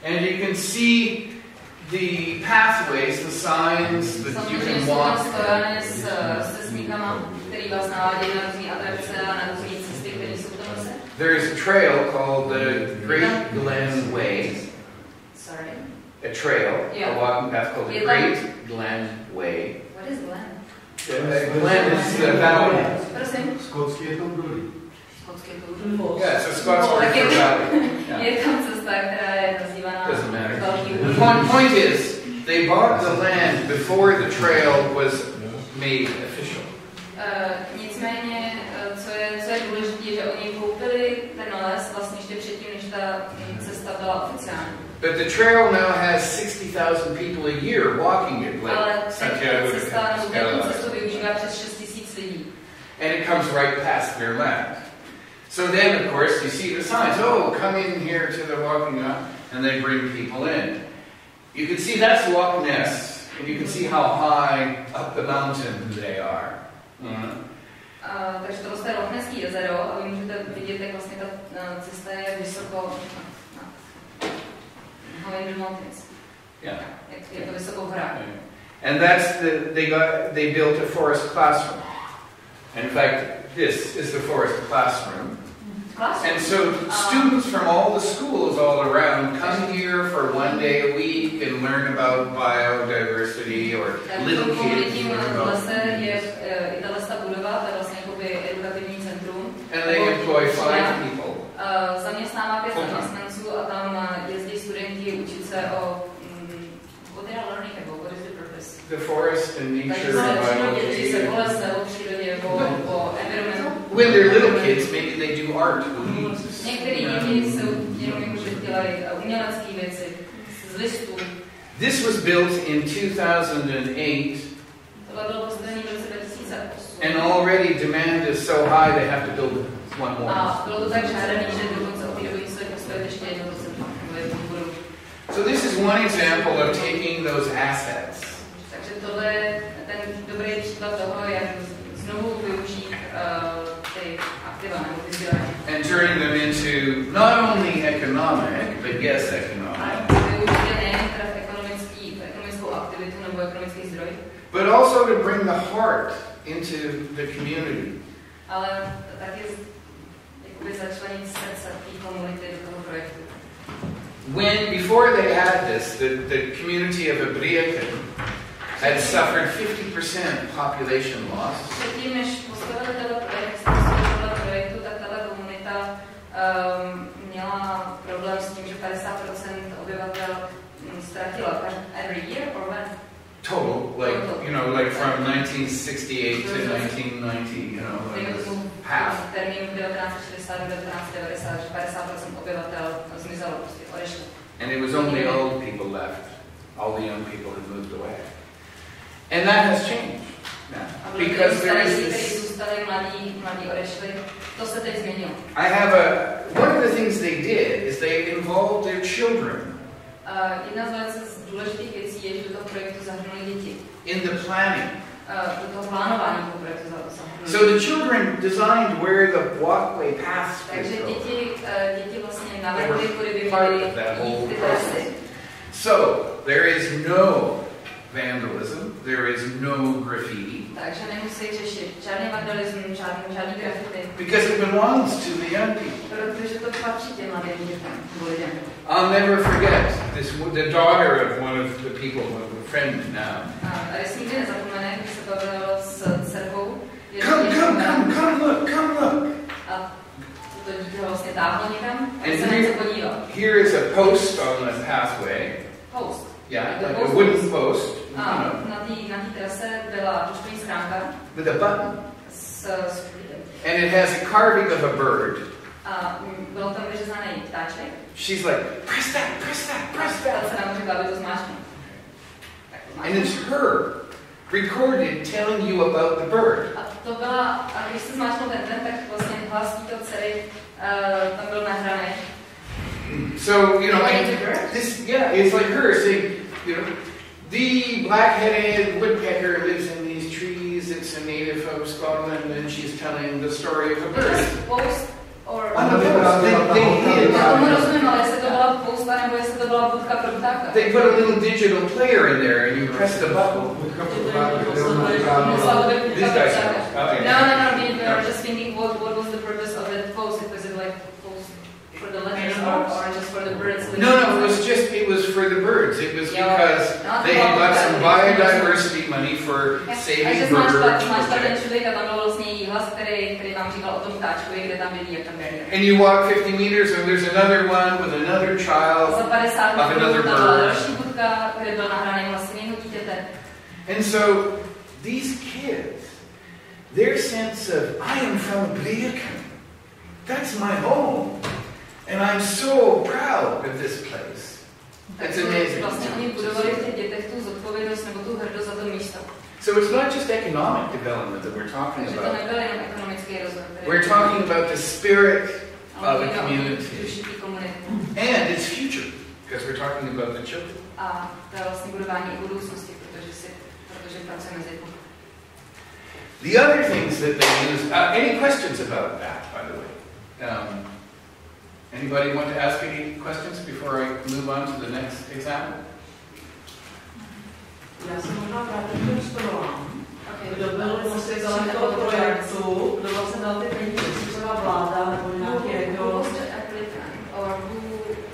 And you can see the pathways, the signs that you can walk. spojené s, se sníkama, který vás navádějí na různé atrakce a na různé cesty, které jsou v tom. There is a trail called the Great Glen Way. Sorry. A trail, Yeah. a walking path called the Great Glen Way. What is Glen? Uh, Glen is the valley. Prosím. Skotský je to brody. Skotské to Yeah, it's a Scots word for valley. Yeah. Je tam cesta, která je point, point is, they bought the land before the trail was made official. Uh, nicméně, uh, co je, co je důležité, že oni koupili ten les vlastně ještě předtím, než ta cesta byla oficiální. But the trail now has 60,000 people a year walking it, like Santiago de cesta, nebo tu Compostela. cestu využívá přes 6 lidí. And it comes right past their land. So then, of course, you see the signs, oh, come in here to the walking up, and they bring people in. You can see that's Loch Ness, and you can see how high up the mountain they are. Mhm. Uh, takže tohle je Lochneský jezero a vy můžete vidět, jak vlastně ta uh, cesta je vysoko na, na Holinger Mountains. Yeah. Jak je to vysoko v horách. And that's the, they got, they built a forest classroom. And in fact, this is the forest classroom. And so students from all the schools all around come here for one day a week and learn about biodiversity or little kids. komunitním learn about- lese je i tahle ta budova, to je vlastně jakoby edukativní centrum. And they employ five people. Zaměstnává pět Full time. zaměstnanců a tam jezdí studenti učit se o mm, what they are learning about, what is the purpose. The forest and nature se and učí učí se biology. o lese, o přírodě, o, o environmentu. When they're little kids, maybe they do art with leaves. Některé děti jsou jenom jako, že dělají umělecké věci. This was built in 2008, Tohle bylo postavené v 2008. and already demand is so high they have to build one more. A bylo to tak žádaný, že dokonce od té doby museli postavit ještě jedno procento nebo jednu budovu. So this is one example of taking those assets Takže tohle je ten dobrý příklad toho, jak znovu využít uh, ty aktiva nebo ty zdroje. And turning them into not only economic, but yes, economic, využít je nejen teda v ekonomický, v ekonomickou aktivitu nebo ekonomický zdroj, but also to bring the heart into the community. ale taky z- jakoby začlenit srdce té komunity do toho projektu. When, before they had this, the, the community of Abriachan had suffered 50% population loss. Um, měla problém s tím, že 50% obyvatel mm, ztratila every year or when? Total, like, you know, like from 1968 to 1990, you know, tomu Half. v termínu 1960 do 1990, že 50% obyvatel zmizelo, prostě odešlo. And it was only old people left. All the young people had moved away. And that has changed now. Because there is this. Zůstali, mladí, mladí odešli. To se teď změnilo. I have a. One of the things they did is they involved their children Uh, jedna z velice důležitých věcí je, že do toho projektu zahrnuli děti. in the planning. Uh, do toho plánování toho projektu zahrnuli. So the children designed where the walkway paths Takže děti, uh, děti vlastně navrhly, kudy by Part měly of that whole jít ty trasy. So there is no vandalism, there is no graffiti, Takže nemusí řešit žádný vandalismus, žádný, žádný grafity, because it belongs to the young people. protože to patří těm mladým dětem, nebo. I'll never forget this. The daughter of one of the people, a friend now. A tady si nikdy nezapomene, když se bavil s dcerkou. je Come, come, come, come, look, come, look. A to dítě ho vlastně táhlo někam a And here- Here is a post on the pathway. Post. Yeah, The like a wooden post, you A know, na té na té trase byla poštovní schránka with a button. s, s. And it has a carving of a bird. A mm, bylo tam vyřezaný ptáček. She's like, press that, press that, press that. se nám aby to. And it's her recorded telling you about the bird. A to byla, a když se zmáčknul ten ten, tak vlastně hlas to dcery uh, tam byl nahraný. So, you know, Like and the bird? this, yeah, it's like her saying, you know, the black-headed woodpecker lives in these trees. It's a native of Scotland, and she's telling the story of a bird. Just post or... On the post, they, they hid. Já tomu rozumím, ale jestli to byla pousta nebo jestli to byla budka pro ptáka. They put a little digital player in there, and you press the button. Musela to být budka These pro guys ptáka. know. Okay. No, no, no, we we were just thinking what, what was the purpose of that post? Was it like post for the letters or, or just for the birds? No, no, it was just, it was for the birds. It was Yeah. because they had got some biodiversity money for saving birds. zmáčkla ten project. člověk a tam byl vlastně její hlas, který, který vám říkal o tom ptáčkovi, kde tam bydlí, jak tam bydlí. And you walk 50 meters, and there's another one with another child. Of another metrů tam byla bird. další budka, kde byl nahraný hlas jiného dítěte. And so these kids, their sense of, I am from Bliaken. That's my home. And I'm so proud of this place. It's amazing. Vlastně oni budovali v těch dětech tu zodpovědnost nebo tu hrdost za to místo. So it's not just economic development that we're talking about. nebyl jenom ekonomický rozvoj. který- We're talking about the spirit of o community. duši té komunity. and its future, because we're talking about the children. A to je vlastně budování i budoucnosti, protože, si, protože pracujeme s dětmi. The other things that they use, uh, any questions about that, by the way? Um, anybody want to ask any questions before I move on to the next example? Já se možná vrátím k těm školám. Okay. Kdo byl vlastně za toho projektu, kdo vlastně dal ty peníze, jestli třeba vláda nebo nějaký Who region. was the applicant or who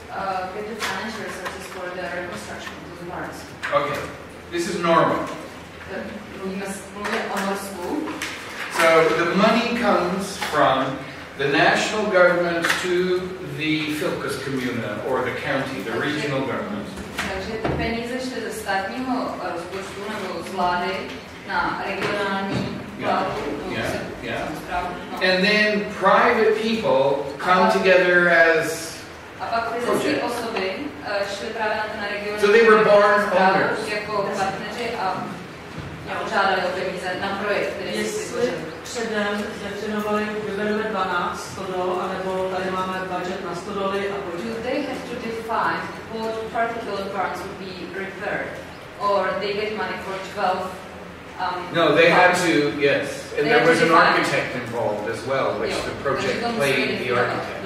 uh, get the financial resources for the reconstruction of those barns? Okay, this is Norway. Tak Mluvíme, mluvíme o Norsku. So the money comes from the national government to the Fylkes Kommune or the county, the regional government. Takže ty peníze šly ze státního rozpočtu nebo z vlády na regionální vládu. Yeah, yeah. And then private people come together as A pak fyzické Project. osoby šly právě na ten region. So they were born správu owners. Jako partneři a požádali o peníze na projekt, který si Jestli vytvořili. Předem definovali, vybereme 12 stodol, anebo tady máme budget na stodoly a Do budget. they have to define what particular parts would be repaired? Or they get money for 12 um, No, they had to, yes. And there was to an architect involved as well, which the takže project played the architect.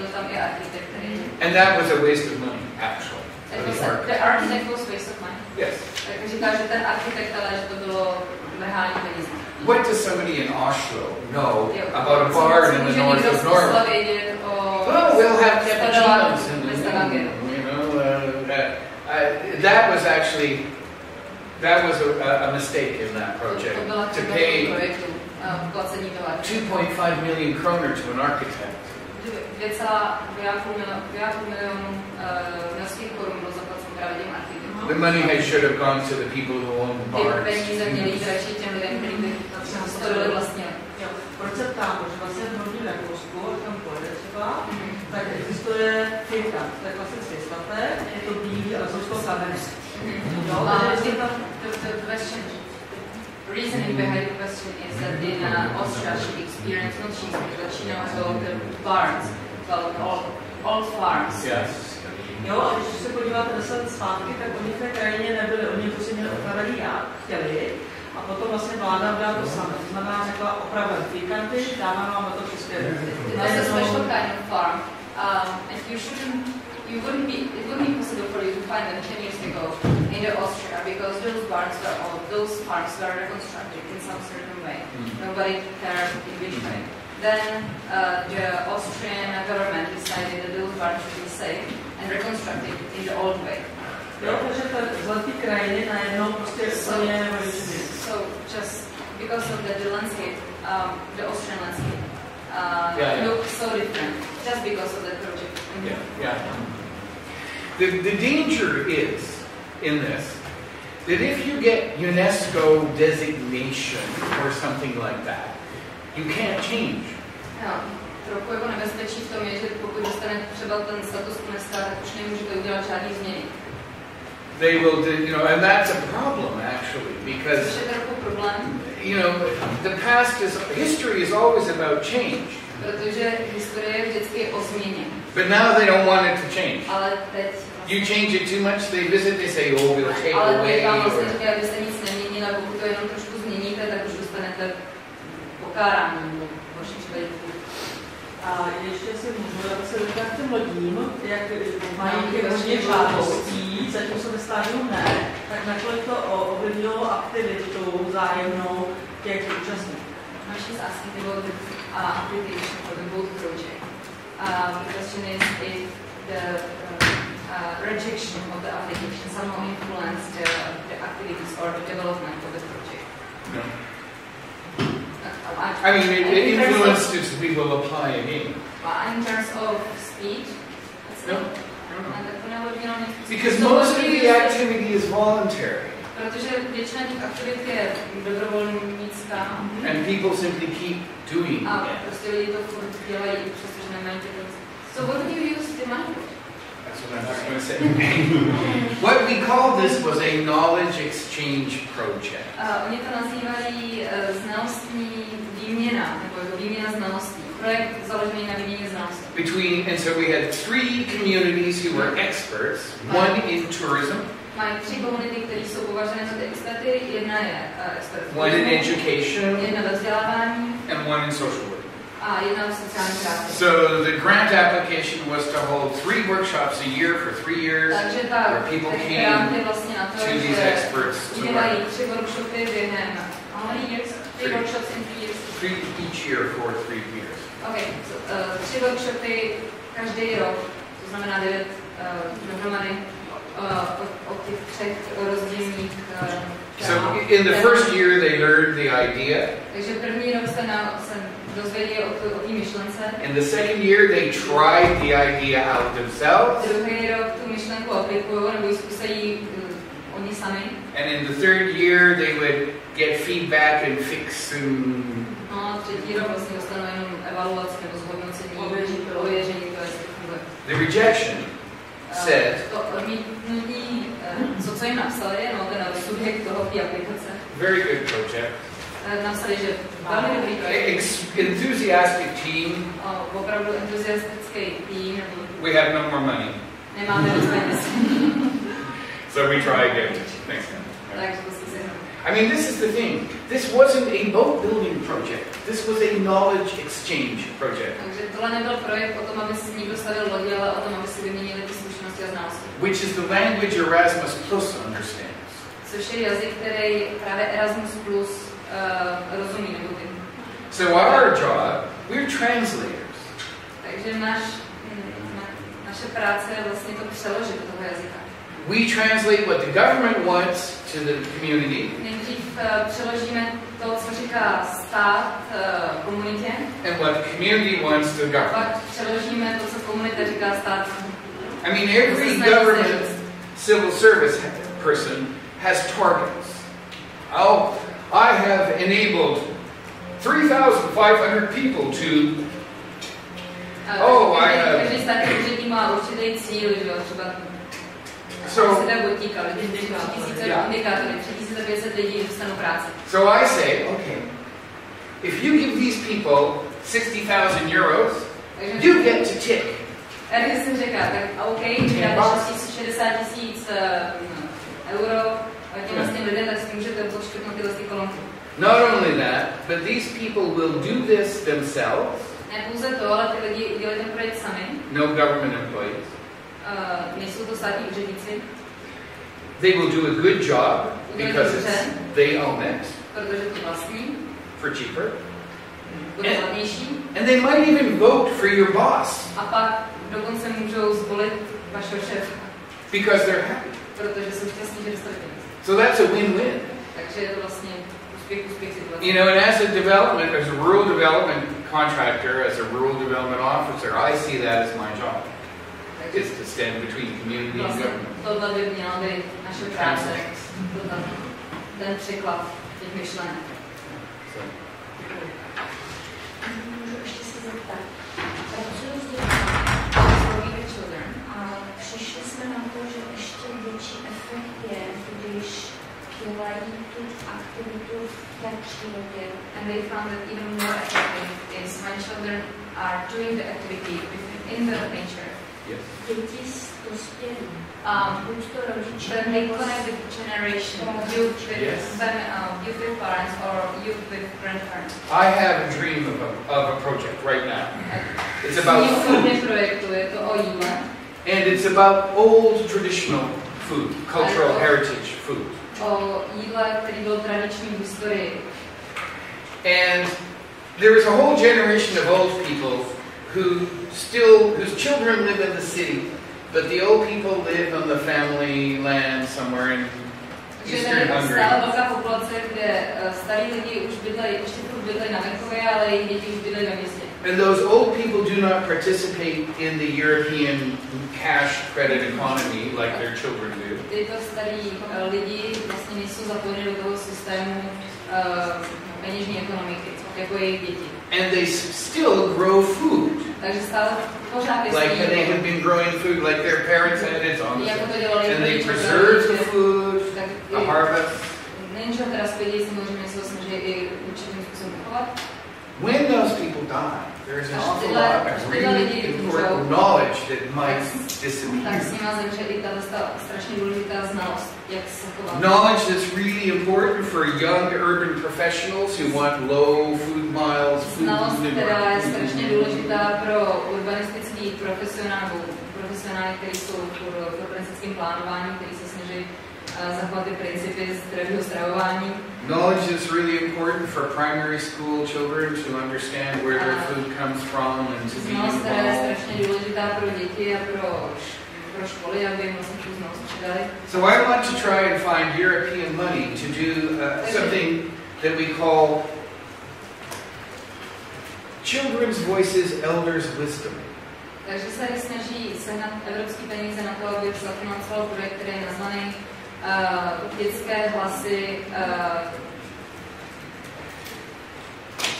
And that was a waste of money, actually. The a, the architect. was waste of money. Yes. Tak říká, že ten architekt, ale že to bylo mrhání peněz. What does somebody in Oslo know about a barn in the north of Norway? vědět o... Well, have cappuccinos in the you know. Uh, uh, uh, that was actually that was a, a mistake in that project to pay toho projektu, placení toho architekta. 2.5 million kroner to an architect. 2,5 milionů uh, norských korun bylo zaplaceno právě těm architektům. The money had should have gone to the people who own the Ty barns. peníze měly jít radši těm lidem, kteří by stodoly vlastnili. Jo, proč se ptám, protože vlastně v Nordic stát, tak existuje finka, to je klasický statek, je to bílý, ale jsou to kameny. Jo, Uh, the, tam the, the question, reasoning behind the question is that in uh, Austria she experienced not she, but she knows all the barns, well, all old farms. Yes. Jo, a když se podíváte na let zpátky, tak oni v té krajině nebyli, oni to si měli opravili jak chtěli. A potom vlastně vláda udělala to samé. To znamená, řekla opravujeme fikanty, dáváme vám na to příspěvek. Was a special kind of farm, um, and you shouldn't, you wouldn't be, it wouldn't be possible for you to find them 10 years ago in the Austria because those barns were all, those farms were reconstructed in some certain way. Nobody cared in which way. Then uh, the Austrian government decided that those barns should be saved and reconstructed in the old way. Jo, takže to z velké krajiny najednou prostě úplně. So just because of the, the landscape, um, the Austrian landscape, uh, Yeah, yeah. looked so different just because of that project. Yeah, yeah. The, the danger is in this that if you get UNESCO designation or something like that, you can't change. No, trochu jako nebezpečí v tom je, že pokud dostane třeba ten status UNESCO, tak už nemůžete udělat žádný změny. They will, do, you know, and that's a problem actually because you know the past is history is always about change, protože historie je vždycky o změně. but now they don't want it to change. Ale teď... You change it too much, they visit, they say, oh, we'll take ale away. vám vlastně Or, říkají, abyste nic neměnili, a pokud to jenom trošku změníte, tak už dostanete pokárání, nebo v horším případě pokutu. A ještě si můžu se k těm lodím, jak mají hodně žádostí, zatím se ve stádiu ne, tak nakolik to o- ovlivnilo aktivitu vzájemnou těch účastníků. She's asking about the uh, application for the boat project. Uh, the question is if the uh, uh, rejection of the application somehow influenced the, the activities or the development of the project. No. I mean, it, it in terms of- influenced it to people applying in. uh, in terms of speed, No. and the phenomenon is- Because most of the activity is voluntary, Protože většina těch aktivit je and people simply keep doing it. prostě lidi to furt dělají, přestože nemají ty peníze. So what do you use the for? That's what I'm just going to say. what we called this was a knowledge exchange project. Uh, oni to nazývají uh, znalostní výměna, nebo výměna znalostí. Projekt založený na výměně znalostí. Between, and so we had three communities who were experts, one in tourism, Mají tři komunity, které jsou považovány za experty. Jedna je uh, expert one in education, jedna ve vzdělávání and one in social So the grant application was to hold three workshops a year for three years Takže ta, where people came vlastně to, to these experts to learn. Three each year for three years. Okay, so, uh, tři workshopy každý rok, to znamená devět uh, dohromady uh, od, od těch třech rozdílných uh, So in the first year, they learned the idea. Takže první rok se, na, se dozvěděli o té o té myšlence, In the second year, they tried the idea out themselves. druhý rok tu myšlenku aplikují nebo ji zkusejí oni sami. And in the third year, they would get feedback and fix and No a třetí rok vlastně dostanou jenom evaluaci nebo zhodnocení, Ověření to. ověření to, jestli funguje. the rejection Uh, said, To odmítnutí, co, co jim napsali, no ten subjekt toho té aplikace, very good project. Uh, napsali, že velmi dobrý projekt, enthusiastic team. opravdu entuziastický tým, We have no more money. nemáme dost peněz, So we try again next time. si I mean, this is the thing. This wasn't a boat building project. This was a knowledge exchange project, Takže tohle nebyl projekt o tom, aby si někdo stavil lodi, ale o tom, aby si vyměnili ty zkušenosti a znalosti. which is the language Erasmus Plus understands. Což je jazyk, který právě Erasmus Plus So our job, we're translators. Takže náš, na, naše práce je vlastně to přeložit do toho jazyka. We translate what the government wants to the community Nejdřív přeložíme to, co říká stát komunitě, and what the community wants to the government. pak přeložíme to, co komunita říká stát. I mean, every government civil service person has targets. Oh, I have enabled 3,500 people to A Oh, I have- každý státní úředník má určitý cíl, že jo, třeba So- se tak botíka, lidi, 3000 Yeah. indikátory, 3500 lidí dostanou práci. So I say, okay, if you give these people 60,000 euros, Takže you get to tick. Tady jsem řekla, tak OK, když dáte 60 tisíc eh, euro vlastně lidem, tak si můžete počkrtnout tyhle ty kolonky. Not only that, but these people will do this themselves, Ne pouze to, ale ty lidi udělají ten projekt sami. no government employees. Uh, nejsou to státní úředníci, They will do a good job because it's, they own it protože to vlastní, for cheaper. levnější And they might even vote for your boss a pak dokonce můžou zvolit vašeho šéfa, because they're happy. protože jsou šťastní, že dostali. So that's a win-win. Takže je to vlastně úspěch, úspěch situace. You know, and as a development, as a rural development contractor, as a rural development officer, I see that as my job. Takže Is to stand between community and vlastně government. tohle by měla být naše práce, tohle, ten překlad těch myšlenek. So, Můžu ještě se zeptat. Pracuji s dětmi Slovy the children. a přišli jsme na to, že ještě větší efekt je, když dělají tu aktivitu v té přírodě. And they found that even more effective is when children are doing the activity within- in the nature. yes. Děti. Um, to rodiče, then they connect with generation, youth with, Yes. fam- uh, youth with parents or youth with grandparents. I have a dream of a, of a project right now. It's about food, osobně projektu je to o jídle. and it's about old traditional food, cultural heritage food. O jídle, který byl tradiční v historii. And there is a whole generation of old people who still, whose children live in the city, but the old people live on the family land somewhere in eastern Hungary. stále velká populace, kde eh, starí lidi už bydlejí, ještě furt bydlejí na venkově, ale jejich děti už bydlejí ve městě. And those old people do not participate in the European cash credit economy like their children do. Tyto eh, lidi vlastně nejsou zapojeni do toho systému peněžní ekonomiky, jako jejich děti. And they still grow food. Takže stále pořád Like they have been growing food like their parents had it on the And they preserve the food, the harvest. Nejenže teda zpět samozřejmě se ho snaží i určitým způsobem uchovat, When those people die, there's an Až awful tyhle- lot až of tyhle really lidi important umřou, knowledge that might tak s disappear. nima zemře i tahle ta strašně důležitá znalost, jak se chovat. Knowledge that's really important for young urban professionals who want low food miles, food Znalost, and která je strašně důležitá pro urbanistický profesionál, nebo profesionály, kteří jsou v urbanistickém plánování, kteří se snaží zachovat ty principy zdravého stravování. Knowledge is really important for primary school children to understand where their food comes from and to be Znalost, je strašně důležitá pro děti a pro, š- pro školy, aby jim vlastně tu znalost předali. So I want to try and find European money to do uh, something that we call Children's Voices, Elders' Wisdom. Takže se snaží sehnat evropské peníze na to, aby zafinancoval projekt, který je nazvaný dětské hlasy uh,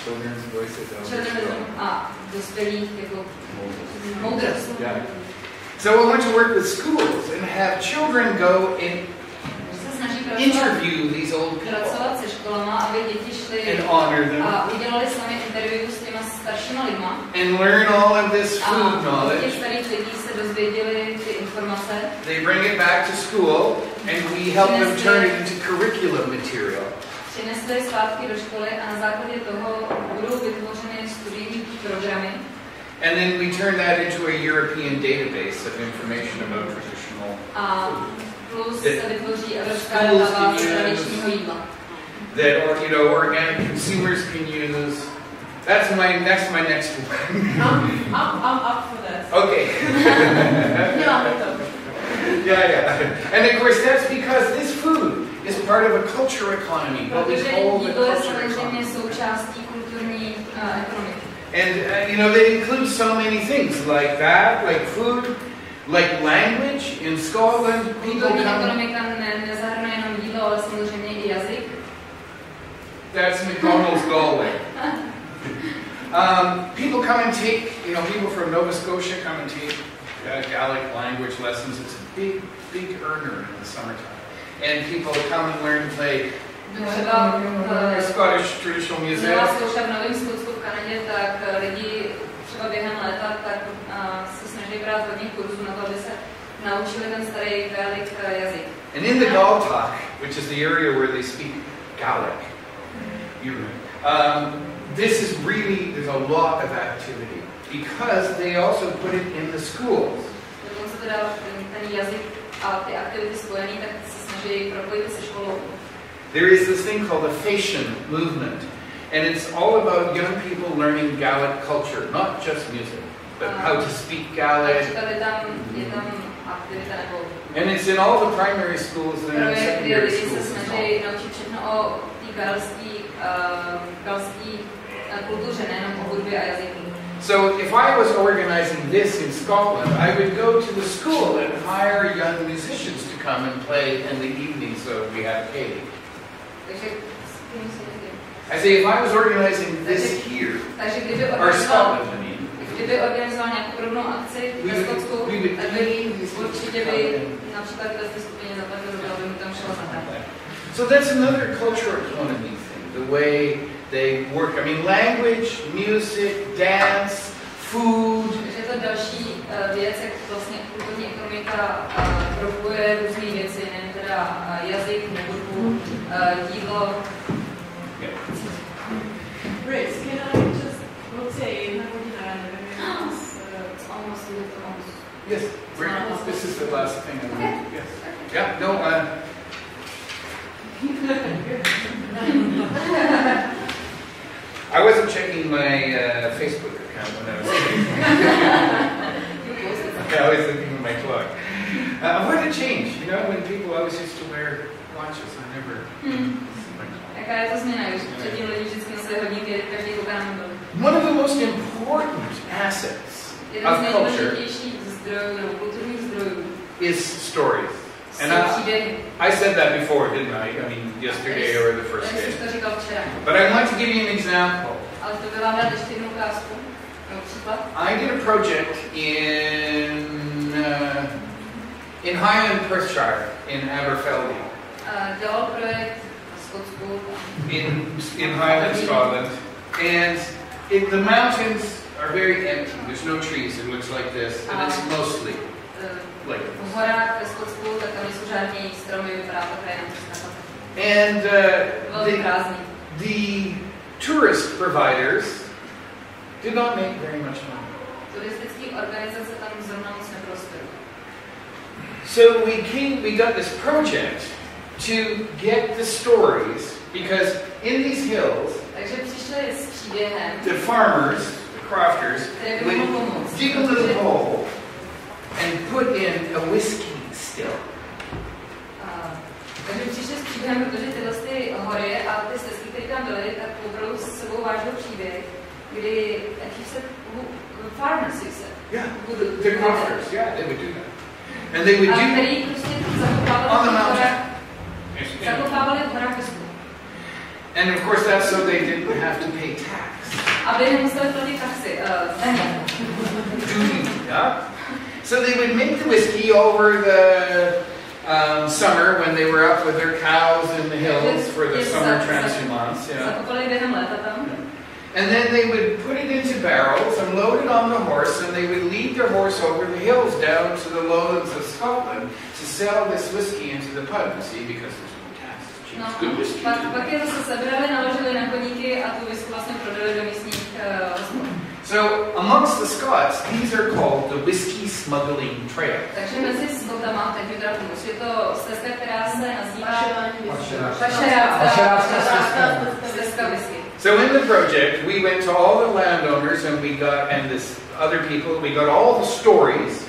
Children's Voices, Elders' children Wisdom. a dospělých jako moudrost. Yeah. So I want to work with schools and have children go and interview these old people školama, aby děti šly and honor them a udělali sami interview s těma staršíma lidma. and learn all of this A food od těch knowledge. starých lidí se dozvěděli ty informace. They bring it back to school and we help them turn it into curriculum material. Přinesli zpátky do školy a na základě toho budou vytvořeny studijní programy. And then we turn that into a European database of information about traditional. A plus That se evropská schools can use. tradičního jídla. that or you know organic consumers can use. That's my that's my next one. I'm, I'm, I'm up for that. okay. Yeah, yeah. And of course that's because this food is part of a culture economy. What we Protože call the culture economy. součástí kulturní ekonomiky. And uh, you know they include so many things like that, like food, like language. In Scotland, people come. ekonomika ne, nezahrnuje jenom jídlo, ale samozřejmě i jazyk. That's McDonald's Galway. Um, people come and take, you know, people from Nova Scotia come and take uh, Gaelic language lessons. It's a big, big earner in the summertime. And people come and learn to play uh, Scottish traditional music. Měla zkoušet v Novém Skotsku v Kanadě, tak lidi třeba během léta tak se snaží brát hodně kurzů na to, aby se naučili ten starý Gaelic eh, jazyk. And in the Gaeltacht, which is the area where they speak Gaelic, you, um, this is really, there's a lot of activity because they also put it in the schools. Dokonce teda ten jazyk a ty aktivity spojený, tak se snaží propojit se školou. There is this thing called the Fèisean movement, and it's all about young people learning Gaelic culture, not just music, but how to speak Gaelic. Například je tam, je tam aktivita nebo And it's in all the primary schools and secondary schools. as well. snaží naučit všechno o té galský, galský kultuře, nejenom o hudbě a jazyku. So if I was organizing this in Scotland, I would go to the school and hire young musicians to come and play in the evening so we had a cake. Takže s tím si nevím. I say if I was organizing this here, or Scotland, kdyby organizoval nějakou podobnou akci ve Skotsku, tak by určitě by například ve té skupině zaplatil, aby mu tam šla zahrát. So that's another cultural economy thing, the way they work. I mean, language, music, dance, food. Takže je to další uh, věc, jak vlastně kulturní ekonomika propojuje různé věci, nejen teda uh, jazyk, hudbu, uh, jídlo. Yes, we're, this is the last thing I want to Yes. Yeah, no, uh, I wasn't checking my uh, Facebook account when I was I was looking at my clock. Uh, I wanted to change, you know, when people always used to wear watches, I never Hmm. see my clock. Jaká je to změna, když předtím lidi vždycky nosili hodinky, každý kouká na mobil. One of the most important assets of culture nejdůležitějších zdrojů nebo kulturních zdrojů is stories. And I. I said that before, didn't I? I mean, yesterday or the first day. jsem to říkal včera. But I want to give you an example. Ale to by vám dát ještě jednu ukázku. Nebo. I did a project in uh, in Highland, Perthshire, in Aberfeldy, dělal projekt v Skotsku. in in Highland, Scotland, and in the mountains are very empty. There's no trees. It looks like this, and it's mostly uh, like v horách ve Skotsku, tak tam nejsou žádný stromy, vypadá to krajina. And uh, the, the tourist providers did not make very much money. Turistické organizace tam zrovna moc neprosperují. So we came, we got this project to get the stories because in these hills, Takže přišli s příběhem, the farmers, the crofters, který by mohl would dig a little hole and put in a whiskey still. A, takže přišli s příběhem, protože tyhle ty hory a ty stezky, které tam byly, tak opravdu s sebou vážil příběh, kdy, jak se, farmers, jak se, Yeah, the crofters, yeah, they would do that. And they would a do který prostě On the zakopávali v mountain. horách, zakopávali v horách písku. And of course, that's so they didn't have to pay tax. Aby nemuseli platit taxi, uh. Duty, yeah? So they would make the whiskey over the um, summer when they were up with their cows in the hills for the summer transient months, yeah. Zakopali během léta tam. And then they would put it into barrels and load it on the horse, and they would lead their horse over the hills down to the lowlands of Scotland to sell this whiskey into the pub, you see, because there's no pak, pak je zase sebrali, naložili na koníky a tu whisky vlastně prodali do místních uh. So amongst the Scots, these are called the whiskey smuggling trail. Takže mezi Skotama, teď teda je to stezka, která se nazývá Pašerácká stezka whisky. So in the project, we went to all the landowners and we got, and this other people, we got all the stories,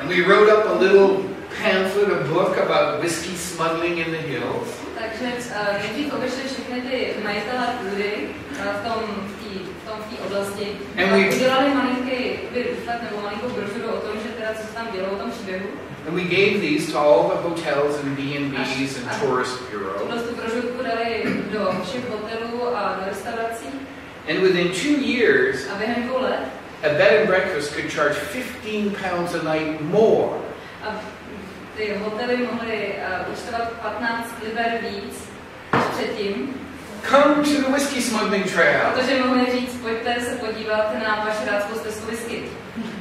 and we wrote up a little pamphlet, a book about whiskey smuggling in the hills. Takže uh, nejdřív obešli všechny ty majitele půdy uh, v tom v té v tom, v té oblasti. A udělali malinký leaflet nebo malinkou brožuru o tom, že teda co se tam dělo, o tom příběhu. And we gave these to all the hotels and B&Bs and tourist bureaus. Tuhle tu brožurku dali do všech hotelů a do restaurací. And within two years, a bed and breakfast could charge 15 pounds a night more. A ty hotely mohly uh, účtovat 15 liber víc než předtím, Come to the whiskey smuggling trail. protože mohli říct, pojďte se podívat na pašeráckou stezku whisky.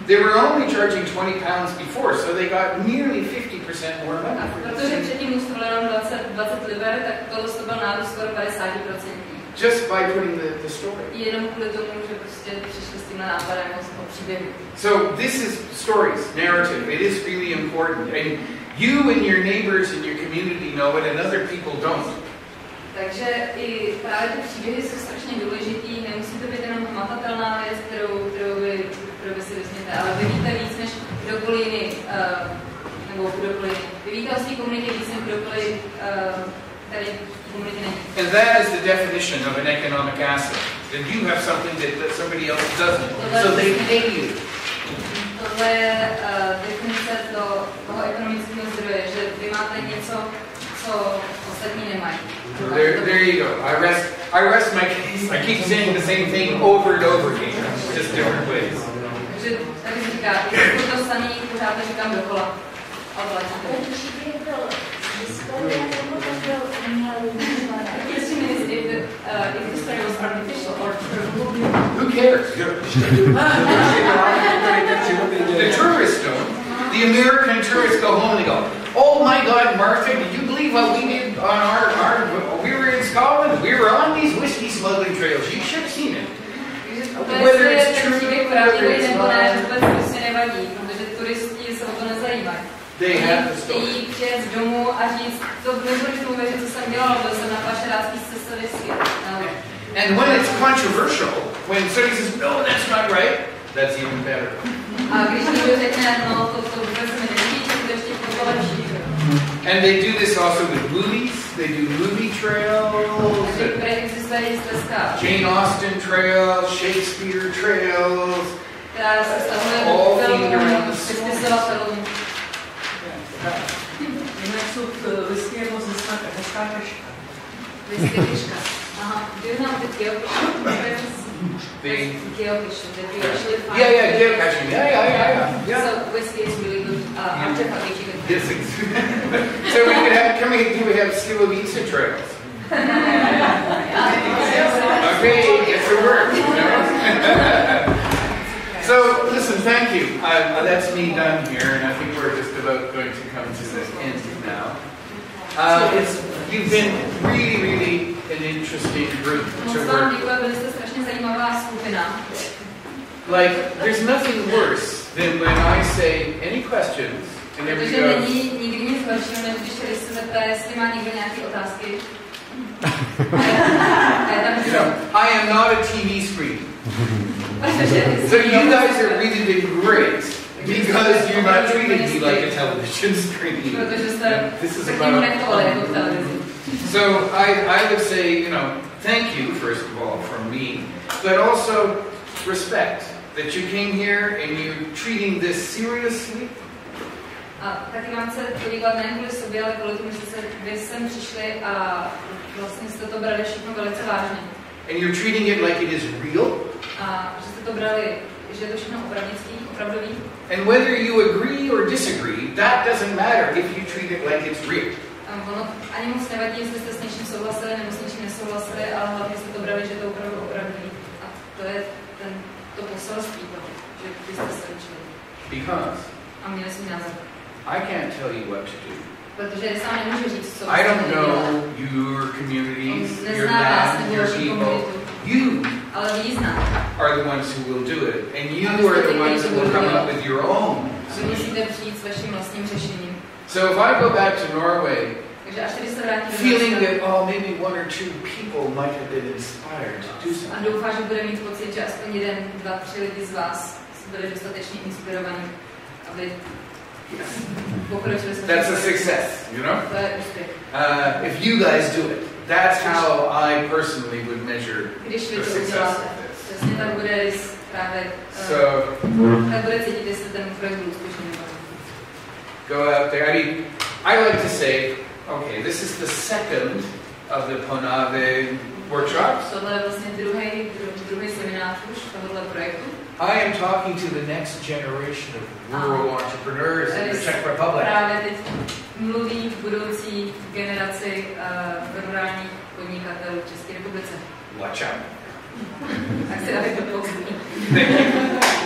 They were only charging 20 pounds before, so they got nearly 50% more A money for protože předtím účtovali jenom 20, 20 liber, tak tohle to byl nárůst skoro 50%. Just by putting the, the story. Jenom kvůli tomu, že prostě přišli s tímhle nápadem o příběhu. So this is stories, narrative. It is really important. And you and your neighbors and your community know it and other people don't. Takže i právě ty příběhy jsou strašně důležitý, nemusí to být jenom hmatatelná věc, kterou, kterou, vy, kterou vy si vezměte, ale vy víte víc než kdokoliv jiný, uh, nebo kdokoliv jiný. Vy víte o své komunitě víc než kdokoliv, uh, tady komunitě není. And that is the definition of an economic asset. That you have something that, that somebody else doesn't. So they pay you. Tohle je uh, definice to, toho ekonomického zdroje, že vy něco, co ostatní nemají. There, there you go. I rest, I rest my case. I keep saying the same thing over and over again, just different ways. Takže tady říká, je to samý, pořád to říkám dokola. A platíte. Ten příběh byl z historie, nebo to byl umělý výtvar? The question is if the, uh, if the story was artificial. Who cares? The tourists don't. The American tourists go home and they go, Oh my God, Martha, did you believe what we did on our, our we were in Scotland? We were on these whiskey smuggling trails. You should have seen it. Whether it's true, whether it's not. They have the story. chtějí přijet domů a říct, to nebudeš tomu věřit, co jsem dělal, byl jsem na pašerácký cestě And when it's controversial, when somebody says, No, that's not right, that's even better. A když někdo řekne, no to, to vůbec mi tak to ještě jo. And they do this also with movies. They do movie trails, Takže and tady existuje i stezka, Jane Austen trails, Shakespeare trails. která se stahuje All themed around the ke swamp. spisovatelům. Jinak jsou t- whisky je moc hezká, hezká taška. Whisky tyčka. Aha, do you know the geocaching? The geocaching, that you actually find. yeah, yeah. Yeah, yeah, yeah, yeah. yeah. So whiskey is really good. Uh, artifact which you can Yes, ex- so we could have, can we, do we have Slivovica trails? Okay, it's a you know? So, listen, thank you. Uh, that's me done here, and I think we're just about going to come to the end now. Uh, it's, you've been really, really an interesting group to work děkuji, byli jste strašně zajímavá skupina. Like, there's nothing worse than when I say, any questions? And everybody goes, není nikdy nic horšího, než když tady se zeptá, jestli má někdo nějaké otázky. A je tam you know, I am not a TV screen. So you guys are really been great because you're not treated me like a television screen. Protože jste And This is se about. jako v televizi. So I, I would say, you know, thank you first of all from me, but also respect that you came here and you're treating this seriously. A taky vám chci poděkovat nejen kvůli sobě, ale kvůli tomu, že jste vy sem přišli a vlastně jste to brali všechno velice vážně. And you're treating it like it is real. A že jste to brali, že je to všechno opravdický, opravdový. And whether you agree or disagree, that doesn't matter if you treat it like it's real. Ono ani moc nevadí, jestli jste s něčím souhlasili nebo s něčím nesouhlasili, ale hlavně jste to brali, že to opravdu opravdový. A to je ten, to poselství že vy jste se učili. Because A měli svůj názor. I can't tell you what to do. Protože sám nemůžu říct, co I don't know your communities, your land, your people. You are the ones who will do it. And you are the ones that will come up with your own. So if I go back to Norway feeling that, oh, maybe one or two people might have been inspired to do a something. doufám, že bude mít pocit, že aspoň jeden, dva, tři lidi z vás byli dostatečně inspirovaní, aby jsme. That's a success, you know? Uh, if you guys do it, that's how I personally would measure the success of this. Přesně tak bude rys právě, uh, So tak bude cítit, jestli ten projekt byl úspěšný nebo ne. go out there. I mean, I like to say, okay, this is the second of the Ponave workshops. Tohle je vlastně druhý, druhý seminář už tohohle projektu. I am talking to the next generation of rural entrepreneurs in the Czech Republic. Mluví k budoucí generaci uh, rurálních podnikatelů v České republice. Watch out. Tak si dali to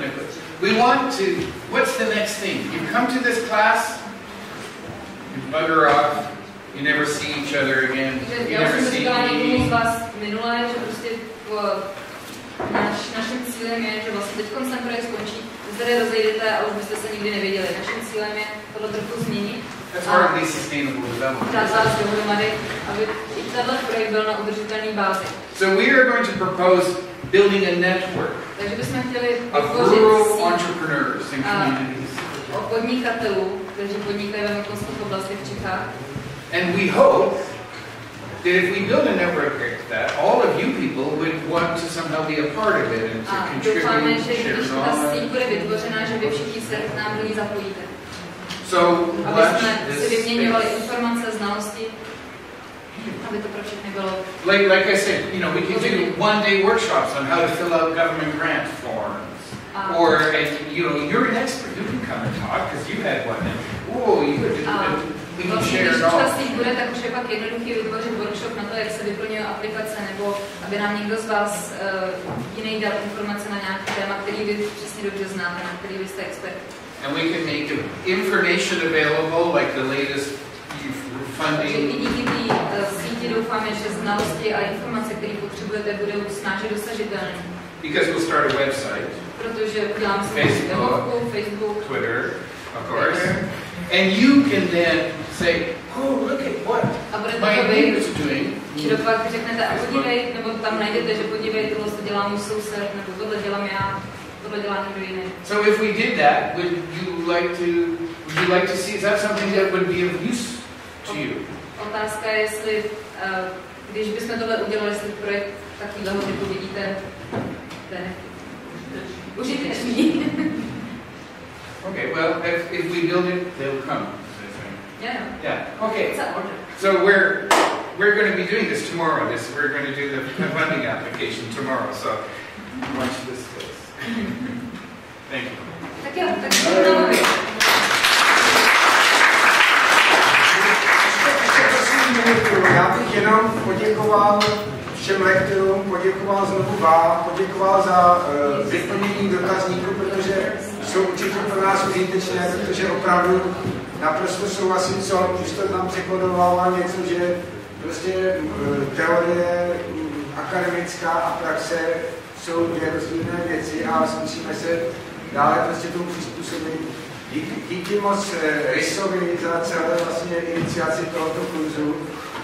just how can I put it? We want to. What's the next thing? You come to this class, you bugger off, you never see each other again. You já never jsem see říkala někomu z me. vás minule, že prostě po, naš, naším cílem je, že vlastně teď projekt skončí, vy se tady rozejdete a už byste se nikdy neviděli. Naším cílem je tohle trochu změnit, That's hardly sustainable development. dát vás dohromady, aby i tenhle projekt byl na udržitelné bázi. So we are going to propose building a network Takže bychom chtěli vytvořit rural síť podnikatelů, kteří podnikají ve venkovských oblastech v Čechách. And we hope that if we build a network like that, all of you people would want to somehow be a part of it and to A contribute, doufáme, že share když ta knowledge. síť bude vytvořena, že vy všichni se k nám do ní zapojíte. So Aby jsme si this vyměňovali space. informace, znalosti, Like, like I said, you know, we can do one-day workshops on how to fill out government grant forms. A, Or, and, you know, you're an expert, you can come and talk because you had one. And, oh, you could, a and we can share it all. bude, tak už je pak jednoduchý vytvořit workshop na to, jak se vyplňují aplikace, nebo aby nám někdo z vás uh, jiný dal informace na nějaký téma, který vy přesně dobře znáte, na který vy jste expert. And we can make information available, like the latest funding. Síti doufáme, že znalosti a informace, které potřebujete, budou snáže dosažitelné. Because we'll start a website, Protože uděláme Facebook. Facebook, Twitter, of course. And you can then say, oh, look at what my to vy, neighbor's doing. pak řeknete a podívej, nebo tam najdete, že podívej, tohle to dělá můj soused, nebo tohle dělám já, tohle dělá někdo jiný. So if we did that, would you like to, would you like to see, is that something that would be of use to you? Otázka je, jestli, uh, když bychom tohle udělali, jestli projekt takového typu vidíte. Užitečný. Okay, well, if, if we build it, they'll come. yeah, Yeah, okay. So we're, we're going to be doing this tomorrow. This, we're going to do the funding application tomorrow, so watch this space. Thank you. Minutu. Já bych jenom poděkoval všem lektorům, poděkoval znovu vám, poděkoval za uh, vyplnění dotazníku, protože jsou určitě pro nás užitečné, protože opravdu naprosto souhlasím, co když to tam překladovalo něco, že prostě uh, teorie akademická a praxe jsou dvě rozdílné věci a musíme se dále prostě tomu přizpůsobit. Díky, díky moc eh, Rysovi za celé vlastně iniciaci tohoto kurzu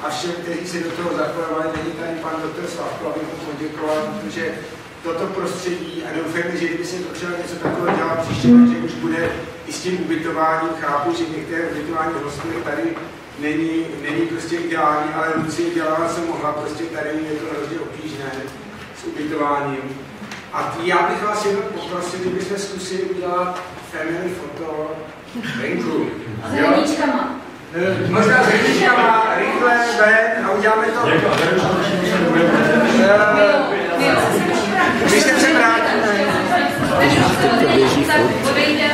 a všem, kteří se do toho zapojovali. Není tady pan doktor Slavko, abych mu poděkoval, protože toto prostředí a doufejme, že kdyby se to třeba něco takového dělat příště, že už bude i s tím ubytováním. Chápu, že některé ubytování hostů tady není, není prostě ideální, ale Lucie dělala, co mohla, prostě tady je to hrozně obtížné s ubytováním. A já bych vás jenom poprosil, kdybyste zkusili udělat family foto venku. A s hraníčkama. Eh, Možná s hraníčkama, rychle ven a uděláme to. My Eh, jo, se Když se vrátíme. Tak odejde.